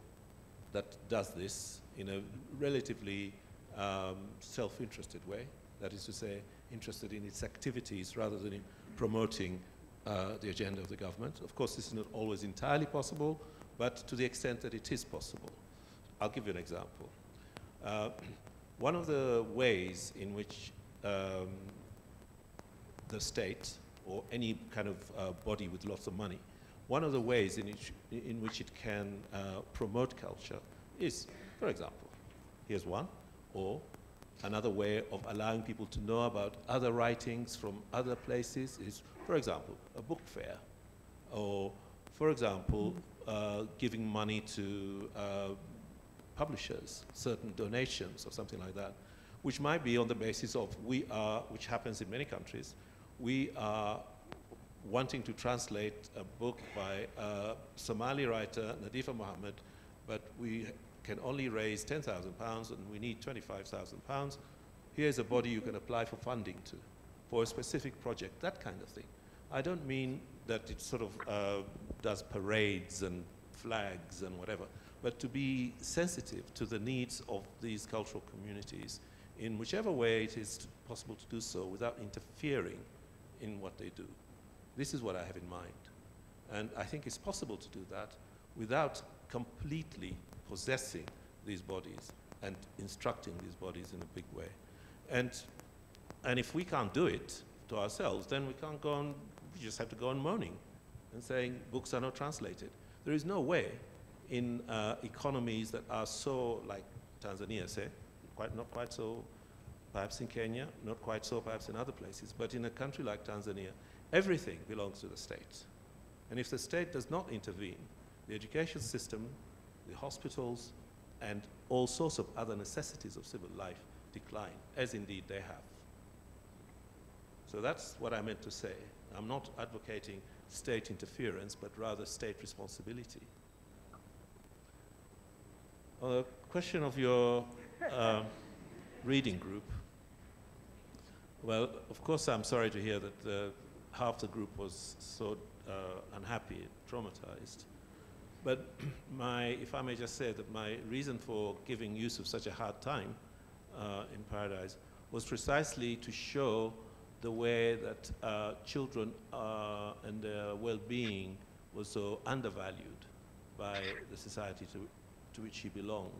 that does this in a relatively um, self-interested way. That is to say, interested in its activities rather than in promoting uh, the agenda of the government. Of course, this is not always entirely possible, but to the extent that it is possible. I'll give you an example. Uh, one of the ways in which um, the state or any kind of uh, body with lots of money, one of the ways in which, in which it can uh, promote culture is, for example, here's one, or another way of allowing people to know about other writings from other places is, for example, a book fair, or, for example, uh, giving money to uh, publishers, certain donations or something like that, which might be on the basis of we are, which happens in many countries, we are wanting to translate a book by a Somali writer, Nadifa Mohamed, but we can only raise 10,000 pounds and we need 25,000 pounds. Here's a body you can apply for funding to, for a specific project, that kind of thing. I don't mean that it sort of uh, does parades and flags and whatever, but to be sensitive to the needs of these cultural communities in whichever way it is possible to do so without interfering in what they do. This is what I have in mind. And I think it's possible to do that without completely possessing these bodies and instructing these bodies in a big way. And, and if we can't do it to ourselves, then we can't go on, we just have to go on moaning and saying books are not translated. There is no way in uh, economies that are so, like Tanzania, say, quite, not quite so perhaps in Kenya, not quite so perhaps in other places, but in a country like Tanzania, everything belongs to the state. And if the state does not intervene, the education system, the hospitals, and all sorts of other necessities of civil life decline, as indeed they have. So that's what I meant to say. I'm not advocating state interference, but rather state responsibility. On the question of your uh, reading group, well, of course, I'm sorry to hear that uh, half the group was so uh, unhappy, traumatized. But my, if I may just say that my reason for giving Yusuf such a hard time uh, in Paradise was precisely to show the way that uh, children uh, and their well-being was so undervalued by the society to, to which he belonged.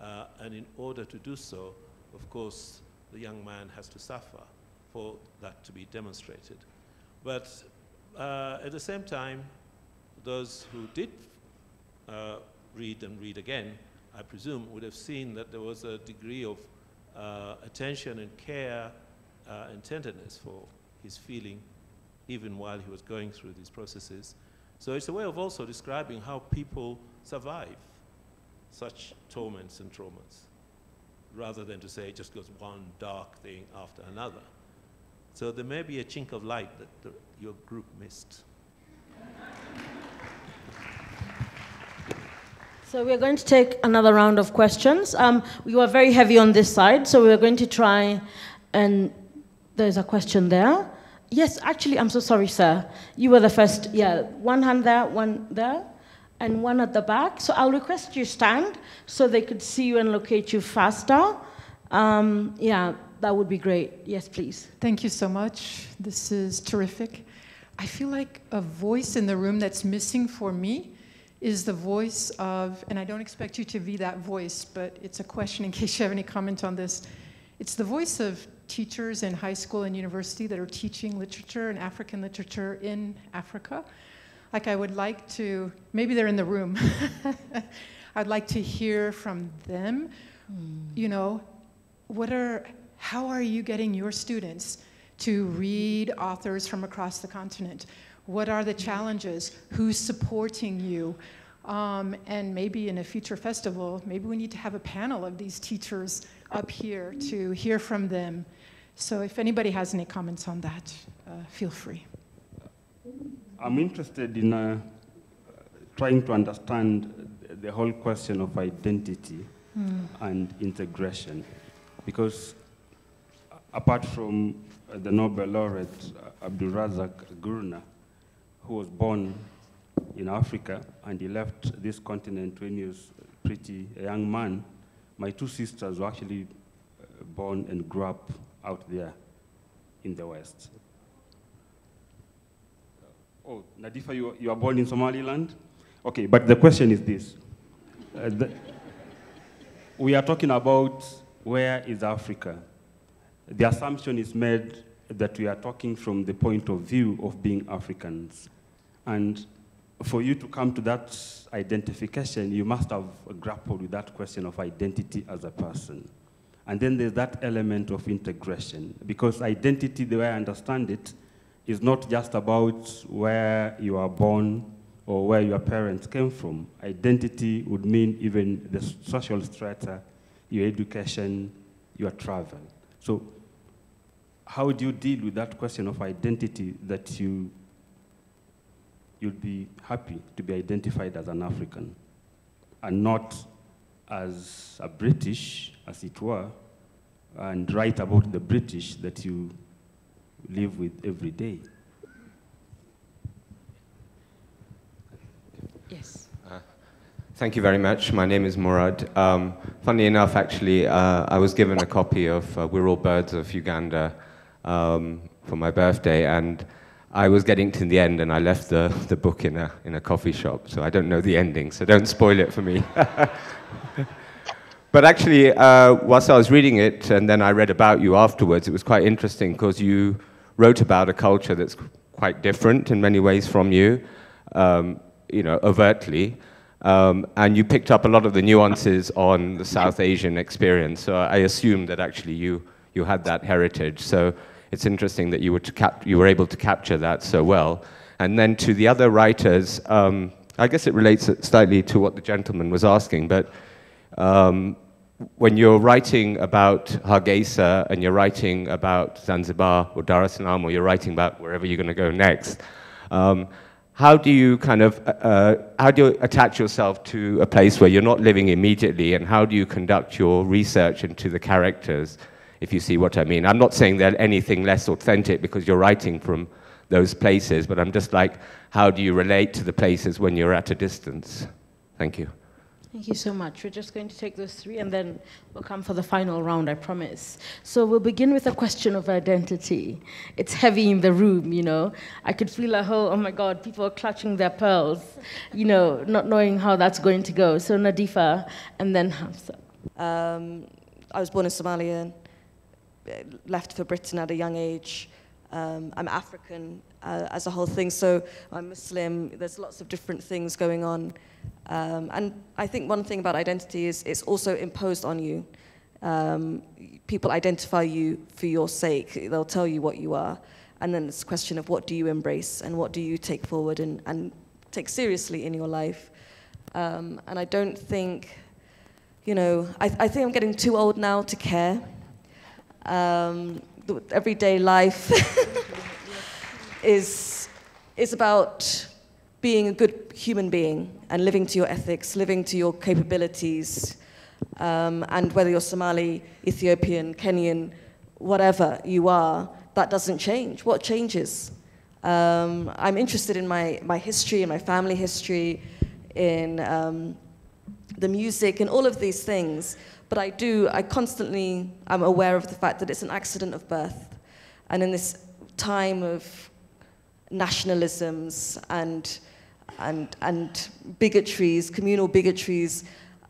Uh, and in order to do so, of course, the young man has to suffer for that to be demonstrated. But uh, at the same time, those who did uh, read and read again, I presume, would have seen that there was a degree of uh, attention and care uh, and tenderness for his feeling, even while he was going through these processes. So it's a way of also describing how people survive such torments and traumas rather than to say it just goes one dark thing after another. So there may be a chink of light that the, your group missed. So we're going to take another round of questions. Um, we were very heavy on this side, so we're going to try and there's a question there. Yes, actually, I'm so sorry, sir. You were the first. Yeah, one hand there, one there and one at the back. So I'll request you stand so they could see you and locate you faster. Um, yeah, that would be great. Yes, please. Thank you so much. This is terrific. I feel like a voice in the room that's missing for me is the voice of, and I don't expect you to be that voice, but it's a question in case you have any comment on this. It's the voice of teachers in high school and university that are teaching literature and African literature in Africa like I would like to, maybe they're in the room. I'd like to hear from them. Mm. You know, what are, how are you getting your students to read authors from across the continent? What are the challenges? Who's supporting you? Um, and maybe in a future festival, maybe we need to have a panel of these teachers up here to hear from them. So if anybody has any comments on that, uh, feel free. I'm interested in uh, trying to understand the whole question of identity mm. and integration. Because apart from uh, the Nobel laureate uh, Abdulrazak Gurnah, who was born in Africa and he left this continent when he was pretty a young man, my two sisters were actually uh, born and grew up out there in the West. Oh, Nadifa, you, you are born in Somaliland? Okay, but the question is this. Uh, the, we are talking about where is Africa. The assumption is made that we are talking from the point of view of being Africans. And for you to come to that identification, you must have grappled with that question of identity as a person. And then there's that element of integration, because identity, the way I understand it, is not just about where you are born or where your parents came from. Identity would mean even the social strata, your education, your travel. So how do you deal with that question of identity that you you'd be happy to be identified as an African and not as a British, as it were, and write about the British that you live with every day. Yes. Uh, thank you very much. My name is Murad. Um, funny enough, actually, uh, I was given a copy of uh, We're All Birds of Uganda um, for my birthday, and I was getting to the end, and I left the, the book in a, in a coffee shop, so I don't know the ending, so don't spoil it for me. but actually, uh, whilst I was reading it, and then I read about you afterwards, it was quite interesting because you wrote about a culture that's quite different in many ways from you, um, you know, overtly. Um, and you picked up a lot of the nuances on the South Asian experience. So I assume that actually you, you had that heritage. So it's interesting that you were, you were able to capture that so well. And then to the other writers, um, I guess it relates slightly to what the gentleman was asking, but um, when you're writing about Hargeisa and you're writing about Zanzibar or Dar es Salaam or you're writing about wherever you're going to go next, um, how do you kind of uh, uh, how do you attach yourself to a place where you're not living immediately and how do you conduct your research into the characters if you see what I mean. I'm not saying they're anything less authentic because you're writing from those places, but I'm just like, how do you relate to the places when you're at a distance? Thank you. Thank you so much. We're just going to take those three and then we'll come for the final round, I promise. So we'll begin with a question of identity. It's heavy in the room, you know. I could feel a whole, oh my God, people are clutching their pearls, you know, not knowing how that's going to go. So Nadifa and then Hafsa. Um, I was born in Somalia left for Britain at a young age. Um, I'm African uh, as a whole thing, so I'm Muslim. There's lots of different things going on. Um, and I think one thing about identity is it's also imposed on you. Um, people identify you for your sake. They'll tell you what you are. And then it's a question of what do you embrace and what do you take forward and, and take seriously in your life. Um, and I don't think, you know, I, I think I'm getting too old now to care um, everyday life is, is about being a good human being and living to your ethics, living to your capabilities, um, and whether you're Somali, Ethiopian, Kenyan, whatever you are, that doesn't change. What changes? Um, I'm interested in my, my history and my family history, in um, the music and all of these things. But I do, I constantly am aware of the fact that it's an accident of birth. And in this time of nationalisms and, and, and bigotries, communal bigotries,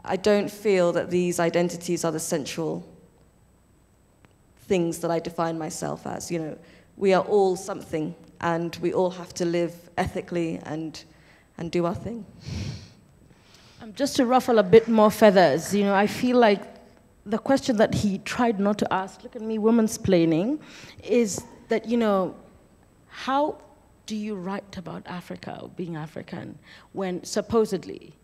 I don't feel that these identities are the central things that I define myself as. You know, we are all something, and we all have to live ethically and, and do our thing. Um, just to ruffle a bit more feathers, you know, I feel like the question that he tried not to ask, look at me, woman's planning, is that, you know, how do you write about Africa or being African when supposedly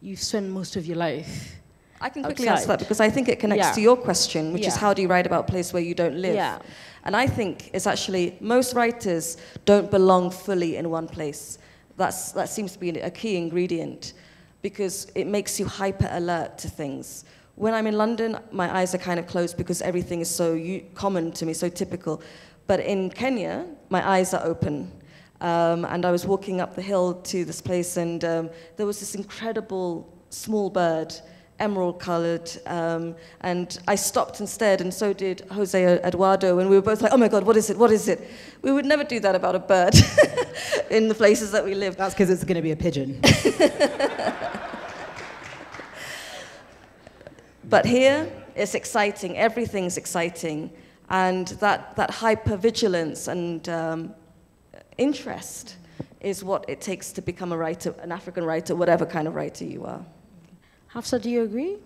you spend most of your life I can quickly outside. answer that because I think it connects yeah. to your question, which yeah. is how do you write about a place where you don't live? Yeah. And I think it's actually, most writers don't belong fully in one place. That's, that seems to be a key ingredient because it makes you hyper alert to things. When I'm in London, my eyes are kind of closed because everything is so common to me, so typical. But in Kenya, my eyes are open. Um, and I was walking up the hill to this place, and um, there was this incredible small bird, emerald colored. Um, and I stopped and stared, and so did Jose Eduardo. And we were both like, oh my God, what is it? What is it? We would never do that about a bird in the places that we live. That's because it's going to be a pigeon. But here, it's exciting. Everything's exciting. And that, that hypervigilance and um, interest is what it takes to become a writer, an African writer, whatever kind of writer you are. Hafsa, do you agree?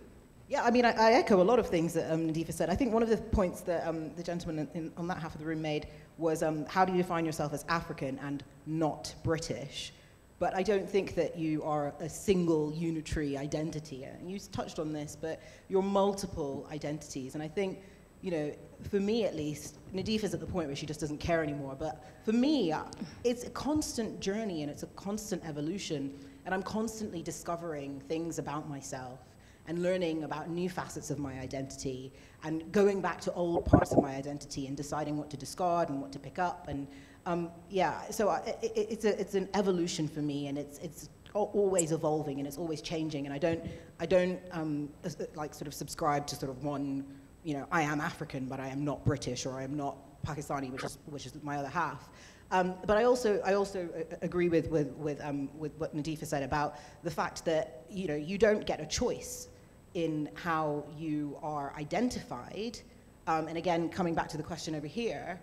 Yeah, I mean, I, I echo a lot of things that um, Nadifa said. I think one of the points that um, the gentleman in, in, on that half of the room made was um, how do you define yourself as African and not British? But I don't think that you are a single unitary identity. And you touched on this, but you're multiple identities. And I think, you know, for me at least, Nadifa's at the point where she just doesn't care anymore. But for me, uh, it's a constant journey and it's a constant evolution. And I'm constantly discovering things about myself and learning about new facets of my identity and going back to old parts of my identity and deciding what to discard and what to pick up. And um, yeah, so I, it, it's, a, it's an evolution for me and it's, it's always evolving and it's always changing. And I don't, I don't um, like sort of subscribe to sort of one, you know, I am African, but I am not British or I am not Pakistani, which is, which is my other half. Um, but I also, I also uh, agree with, with, with, um, with what Nadifa said about the fact that you, know, you don't get a choice in how you are identified. Um, and again, coming back to the question over here,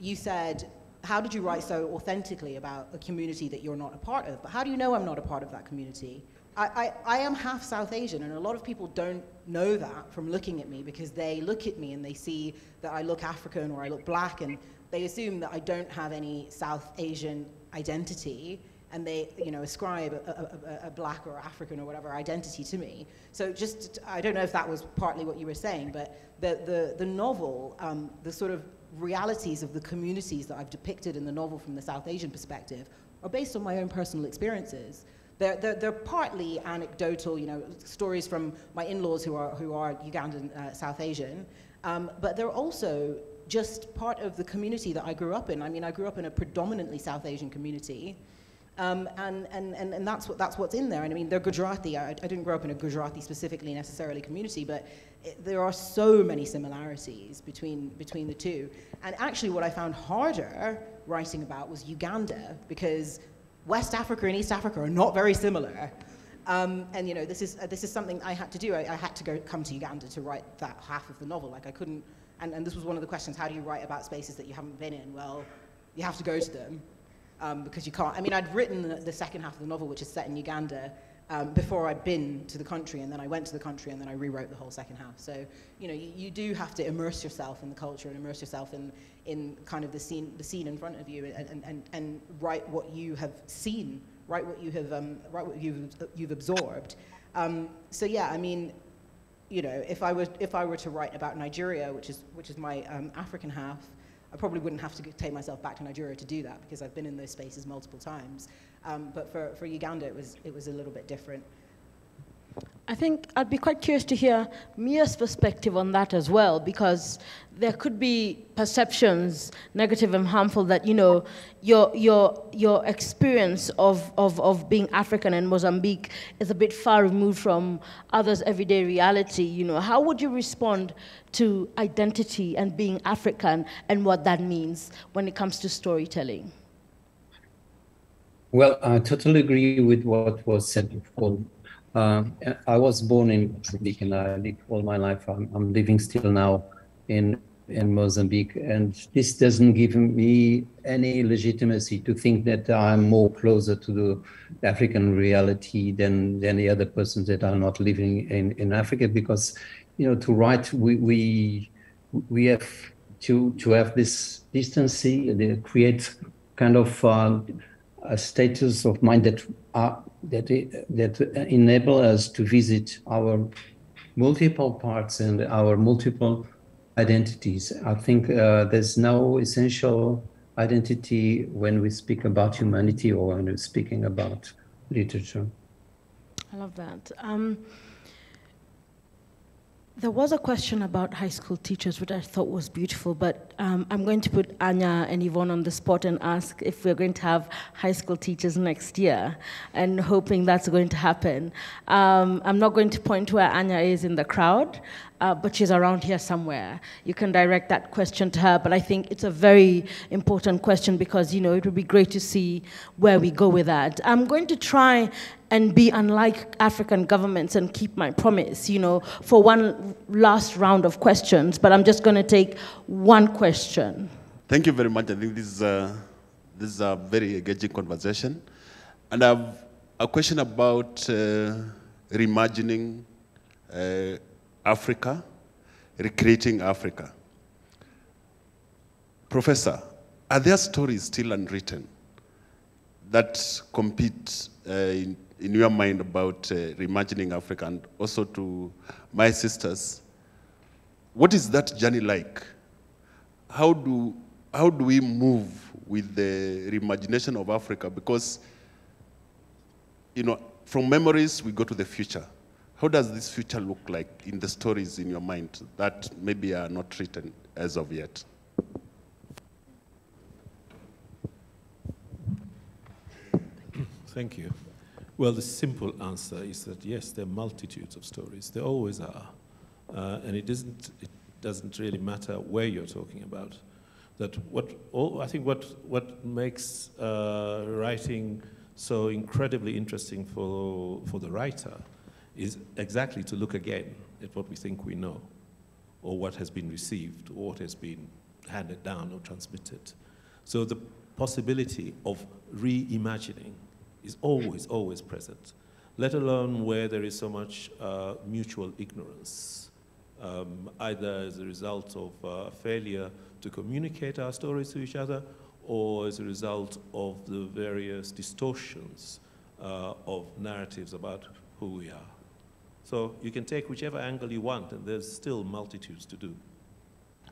you said, how did you write so authentically about a community that you're not a part of? But how do you know I'm not a part of that community? I, I, I, am half South Asian, and a lot of people don't know that from looking at me because they look at me and they see that I look African or I look black, and they assume that I don't have any South Asian identity and they, you know, ascribe a, a, a, black or African or whatever identity to me. So just, I don't know if that was partly what you were saying, but the, the, the novel, um, the sort of realities of the communities that I've depicted in the novel from the South Asian perspective are based on my own personal experiences. They're, they're, they're partly anecdotal, you know, stories from my in-laws who are, who are Ugandan uh, South Asian, um, but they're also just part of the community that I grew up in. I mean, I grew up in a predominantly South Asian community, um, and, and, and, and that's, what, that's what's in there. And I mean, they're Gujarati. I, I didn't grow up in a Gujarati specifically necessarily community, but it, there are so many similarities between, between the two. And actually what I found harder writing about was Uganda, because West Africa and East Africa are not very similar. Um, and you know, this is, uh, this is something I had to do. I, I, had to go come to Uganda to write that half of the novel. Like I couldn't, and, and this was one of the questions, how do you write about spaces that you haven't been in? Well, you have to go to them um, because you can't. I mean, I'd written the, the, second half of the novel, which is set in Uganda, um, before I'd been to the country, and then I went to the country, and then I rewrote the whole second half. So, you know, you, you do have to immerse yourself in the culture and immerse yourself in, in kind of the scene, the scene in front of you, and, and, and write what you have seen, write what you have, um, write what you've, you've absorbed. Um, so yeah, I mean, you know, if I were if I were to write about Nigeria, which is which is my um, African half, I probably wouldn't have to take myself back to Nigeria to do that because I've been in those spaces multiple times. Um, but for, for Uganda, it was, it was a little bit different. I think I'd be quite curious to hear Mia's perspective on that as well, because there could be perceptions, negative and harmful, that you know your your your experience of, of, of being African in Mozambique is a bit far removed from others' everyday reality. You know, how would you respond to identity and being African and what that means when it comes to storytelling? Well, I totally agree with what was said before uh, I was born in Mozambique and I lived all my life. I'm, I'm, living still now in in Mozambique, and this doesn't give me any legitimacy to think that I'm more closer to the African reality than than the other persons that are not living in, in Africa. Because you know, to write, we we we have to to have this distancy, create kind of uh, a status of mind that are that, that enable us to visit our multiple parts and our multiple identities. I think uh, there's no essential identity when we speak about humanity or when we're speaking about literature. I love that. Um, there was a question about high school teachers, which I thought was beautiful, but um, I'm going to put Anya and Yvonne on the spot and ask if we're going to have high school teachers next year, and hoping that's going to happen. Um, I'm not going to point where Anya is in the crowd, uh, but she's around here somewhere. You can direct that question to her, but I think it's a very important question because, you know, it would be great to see where we go with that. I'm going to try and be unlike African governments and keep my promise, you know, for one last round of questions, but I'm just going to take one question. Thank you very much. I think this is a, this is a very engaging conversation. And I have a question about uh, reimagining uh, Africa, recreating Africa. Professor, are there stories still unwritten that compete uh, in, in, your mind about uh, reimagining Africa and also to my sisters? What is that journey like? How do, how do we move with the reimagination of Africa? Because, you know, from memories, we go to the future. How does this future look like in the stories in your mind that maybe are not written as of yet? Thank you. Well, the simple answer is that yes, there are multitudes of stories. There always are. Uh, and it, isn't, it doesn't really matter where you're talking about. That what, all, I think what, what makes uh, writing so incredibly interesting for, for the writer is exactly to look again at what we think we know, or what has been received, or what has been handed down or transmitted. So the possibility of reimagining is always, always present, let alone where there is so much uh, mutual ignorance, um, either as a result of uh, failure to communicate our stories to each other or as a result of the various distortions uh, of narratives about who we are. So you can take whichever angle you want, and there's still multitudes to do.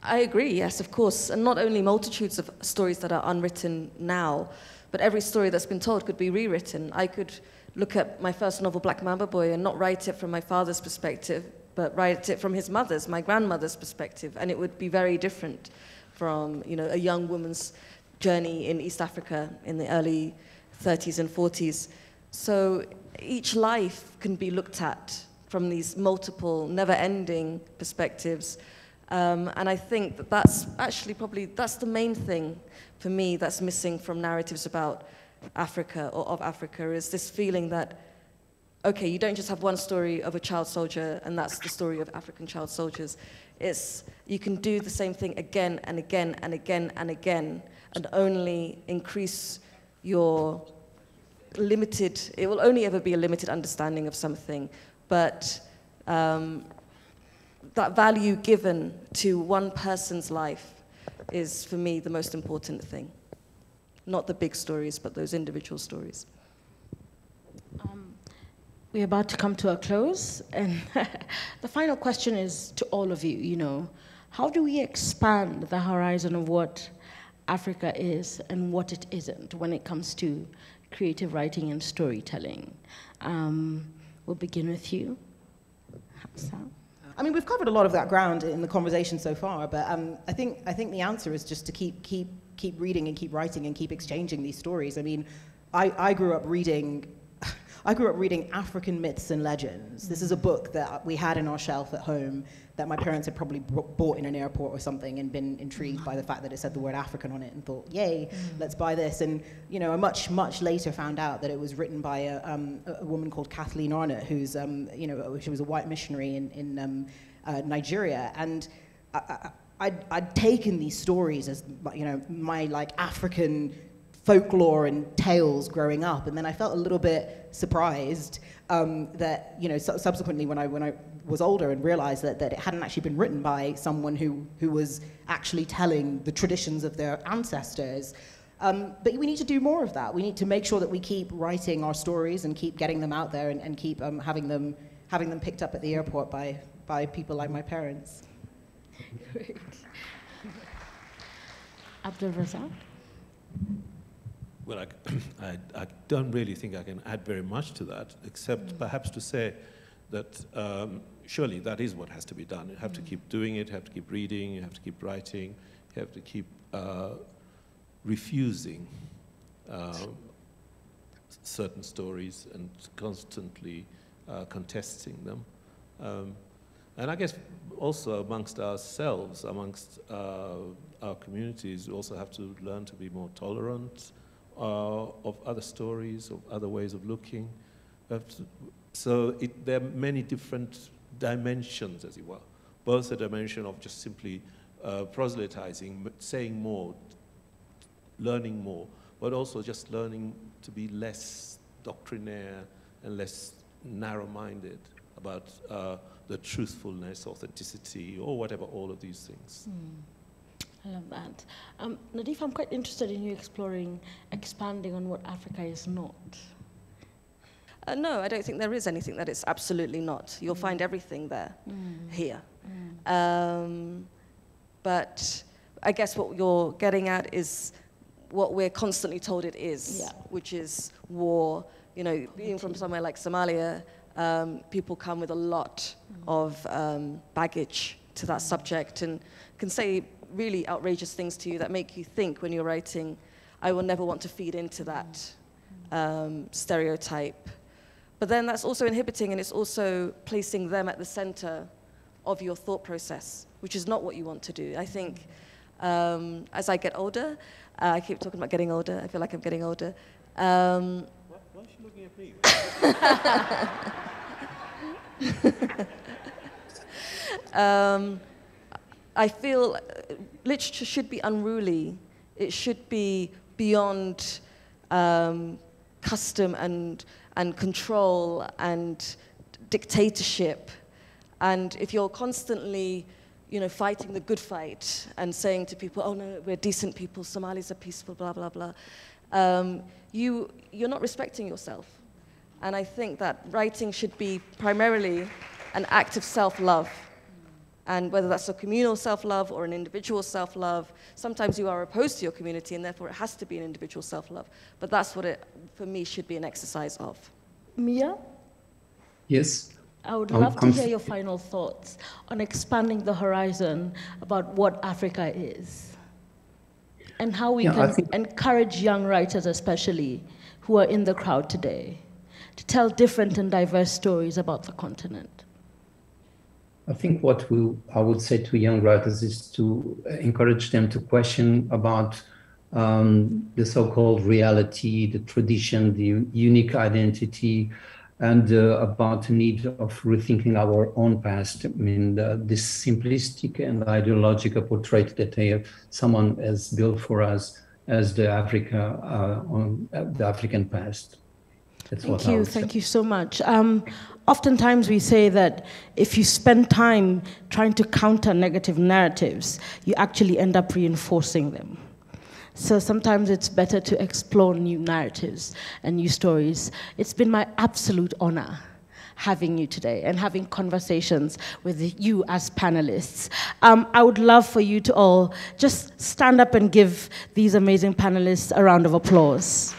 I agree, yes, of course. And not only multitudes of stories that are unwritten now, but every story that's been told could be rewritten. I could look at my first novel, Black Mamba Boy, and not write it from my father's perspective, but write it from his mother's, my grandmother's perspective, and it would be very different from you know, a young woman's journey in East Africa in the early 30s and 40s. So each life can be looked at from these multiple, never-ending perspectives. Um, and I think that that's actually probably, that's the main thing for me that's missing from narratives about Africa or of Africa is this feeling that, okay, you don't just have one story of a child soldier and that's the story of African child soldiers. It's, you can do the same thing again and again and again and again and only increase your limited, it will only ever be a limited understanding of something, but um, that value given to one person's life is, for me, the most important thing. Not the big stories, but those individual stories. Um, we're about to come to a close, and the final question is to all of you, you know, how do we expand the horizon of what Africa is and what it isn't when it comes to creative writing and storytelling? Um, we'll begin with you. Hafsa. I mean, we've covered a lot of that ground in the conversation so far, but um, I think I think the answer is just to keep keep keep reading and keep writing and keep exchanging these stories. I mean, I, I grew up reading. I grew up reading African myths and legends. This is a book that we had in our shelf at home that my parents had probably bought in an airport or something and been intrigued by the fact that it said the word African on it and thought, yay, mm. let's buy this. And, you know, I much, much later found out that it was written by a, um, a woman called Kathleen Arnott, who's, um, you know, she was a white missionary in, in um, uh, Nigeria. And I, I, I'd, I'd taken these stories as, you know, my like African folklore and tales growing up, and then I felt a little bit surprised um, that you know su subsequently when I when I was older and realized that, that it hadn't actually been written by someone who who was actually telling the traditions of their ancestors. Um, but we need to do more of that. We need to make sure that we keep writing our stories and keep getting them out there and, and keep um, having them having them picked up at the airport by by people like my parents. Great. Abdulrazak. Well, I, I, I, don't really think I can add very much to that, except mm. perhaps to say that um, surely that is what has to be done. You have mm. to keep doing it, you have to keep reading, you have to keep writing, you have to keep uh, refusing uh, certain stories and constantly uh, contesting them. Um, and I guess also amongst ourselves, amongst uh, our communities, we also have to learn to be more tolerant, uh, of other stories, of other ways of looking. So it, there are many different dimensions, as it were. Both the dimension of just simply uh, proselytizing, saying more, learning more, but also just learning to be less doctrinaire and less narrow-minded about uh, the truthfulness, authenticity, or whatever, all of these things. Mm. I love that. Um, Nadif, I'm quite interested in you exploring, expanding on what Africa is not. Uh, no, I don't think there is anything that it's absolutely not. You'll mm. find everything there, mm. here. Mm. Um, but I guess what you're getting at is what we're constantly told it is, yeah. which is war. You know, being from somewhere like Somalia, um, people come with a lot mm. of um, baggage to that mm. subject and can say really outrageous things to you that make you think when you're writing, I will never want to feed into that um, stereotype. But then that's also inhibiting and it's also placing them at the center of your thought process, which is not what you want to do. I think um, as I get older, uh, I keep talking about getting older, I feel like I'm getting older. Um, Why is she looking at me? um, I feel uh, literature should be unruly. It should be beyond um, custom and, and control and dictatorship. And if you're constantly you know, fighting the good fight and saying to people, oh no, we're decent people, Somalis are peaceful, blah, blah, blah, um, you, you're not respecting yourself. And I think that writing should be primarily an act of self-love. And whether that's a communal self-love or an individual self-love, sometimes you are opposed to your community and therefore it has to be an individual self-love. But that's what it, for me, should be an exercise of. Mia? Yes? I would love to hear your final thoughts on expanding the horizon about what Africa is and how we yeah, can encourage young writers, especially who are in the crowd today, to tell different and diverse stories about the continent. I think what we, I would say to young writers is to encourage them to question about um, the so-called reality, the tradition, the unique identity, and uh, about the need of rethinking our own past. I mean, this simplistic and ideological portrait that have, someone has built for us as the Africa, uh, on, uh, the African past. That's thank you, thank say. you so much. Um, oftentimes we say that if you spend time trying to counter negative narratives, you actually end up reinforcing them. So sometimes it's better to explore new narratives and new stories. It's been my absolute honor having you today and having conversations with you as panelists. Um, I would love for you to all just stand up and give these amazing panelists a round of applause.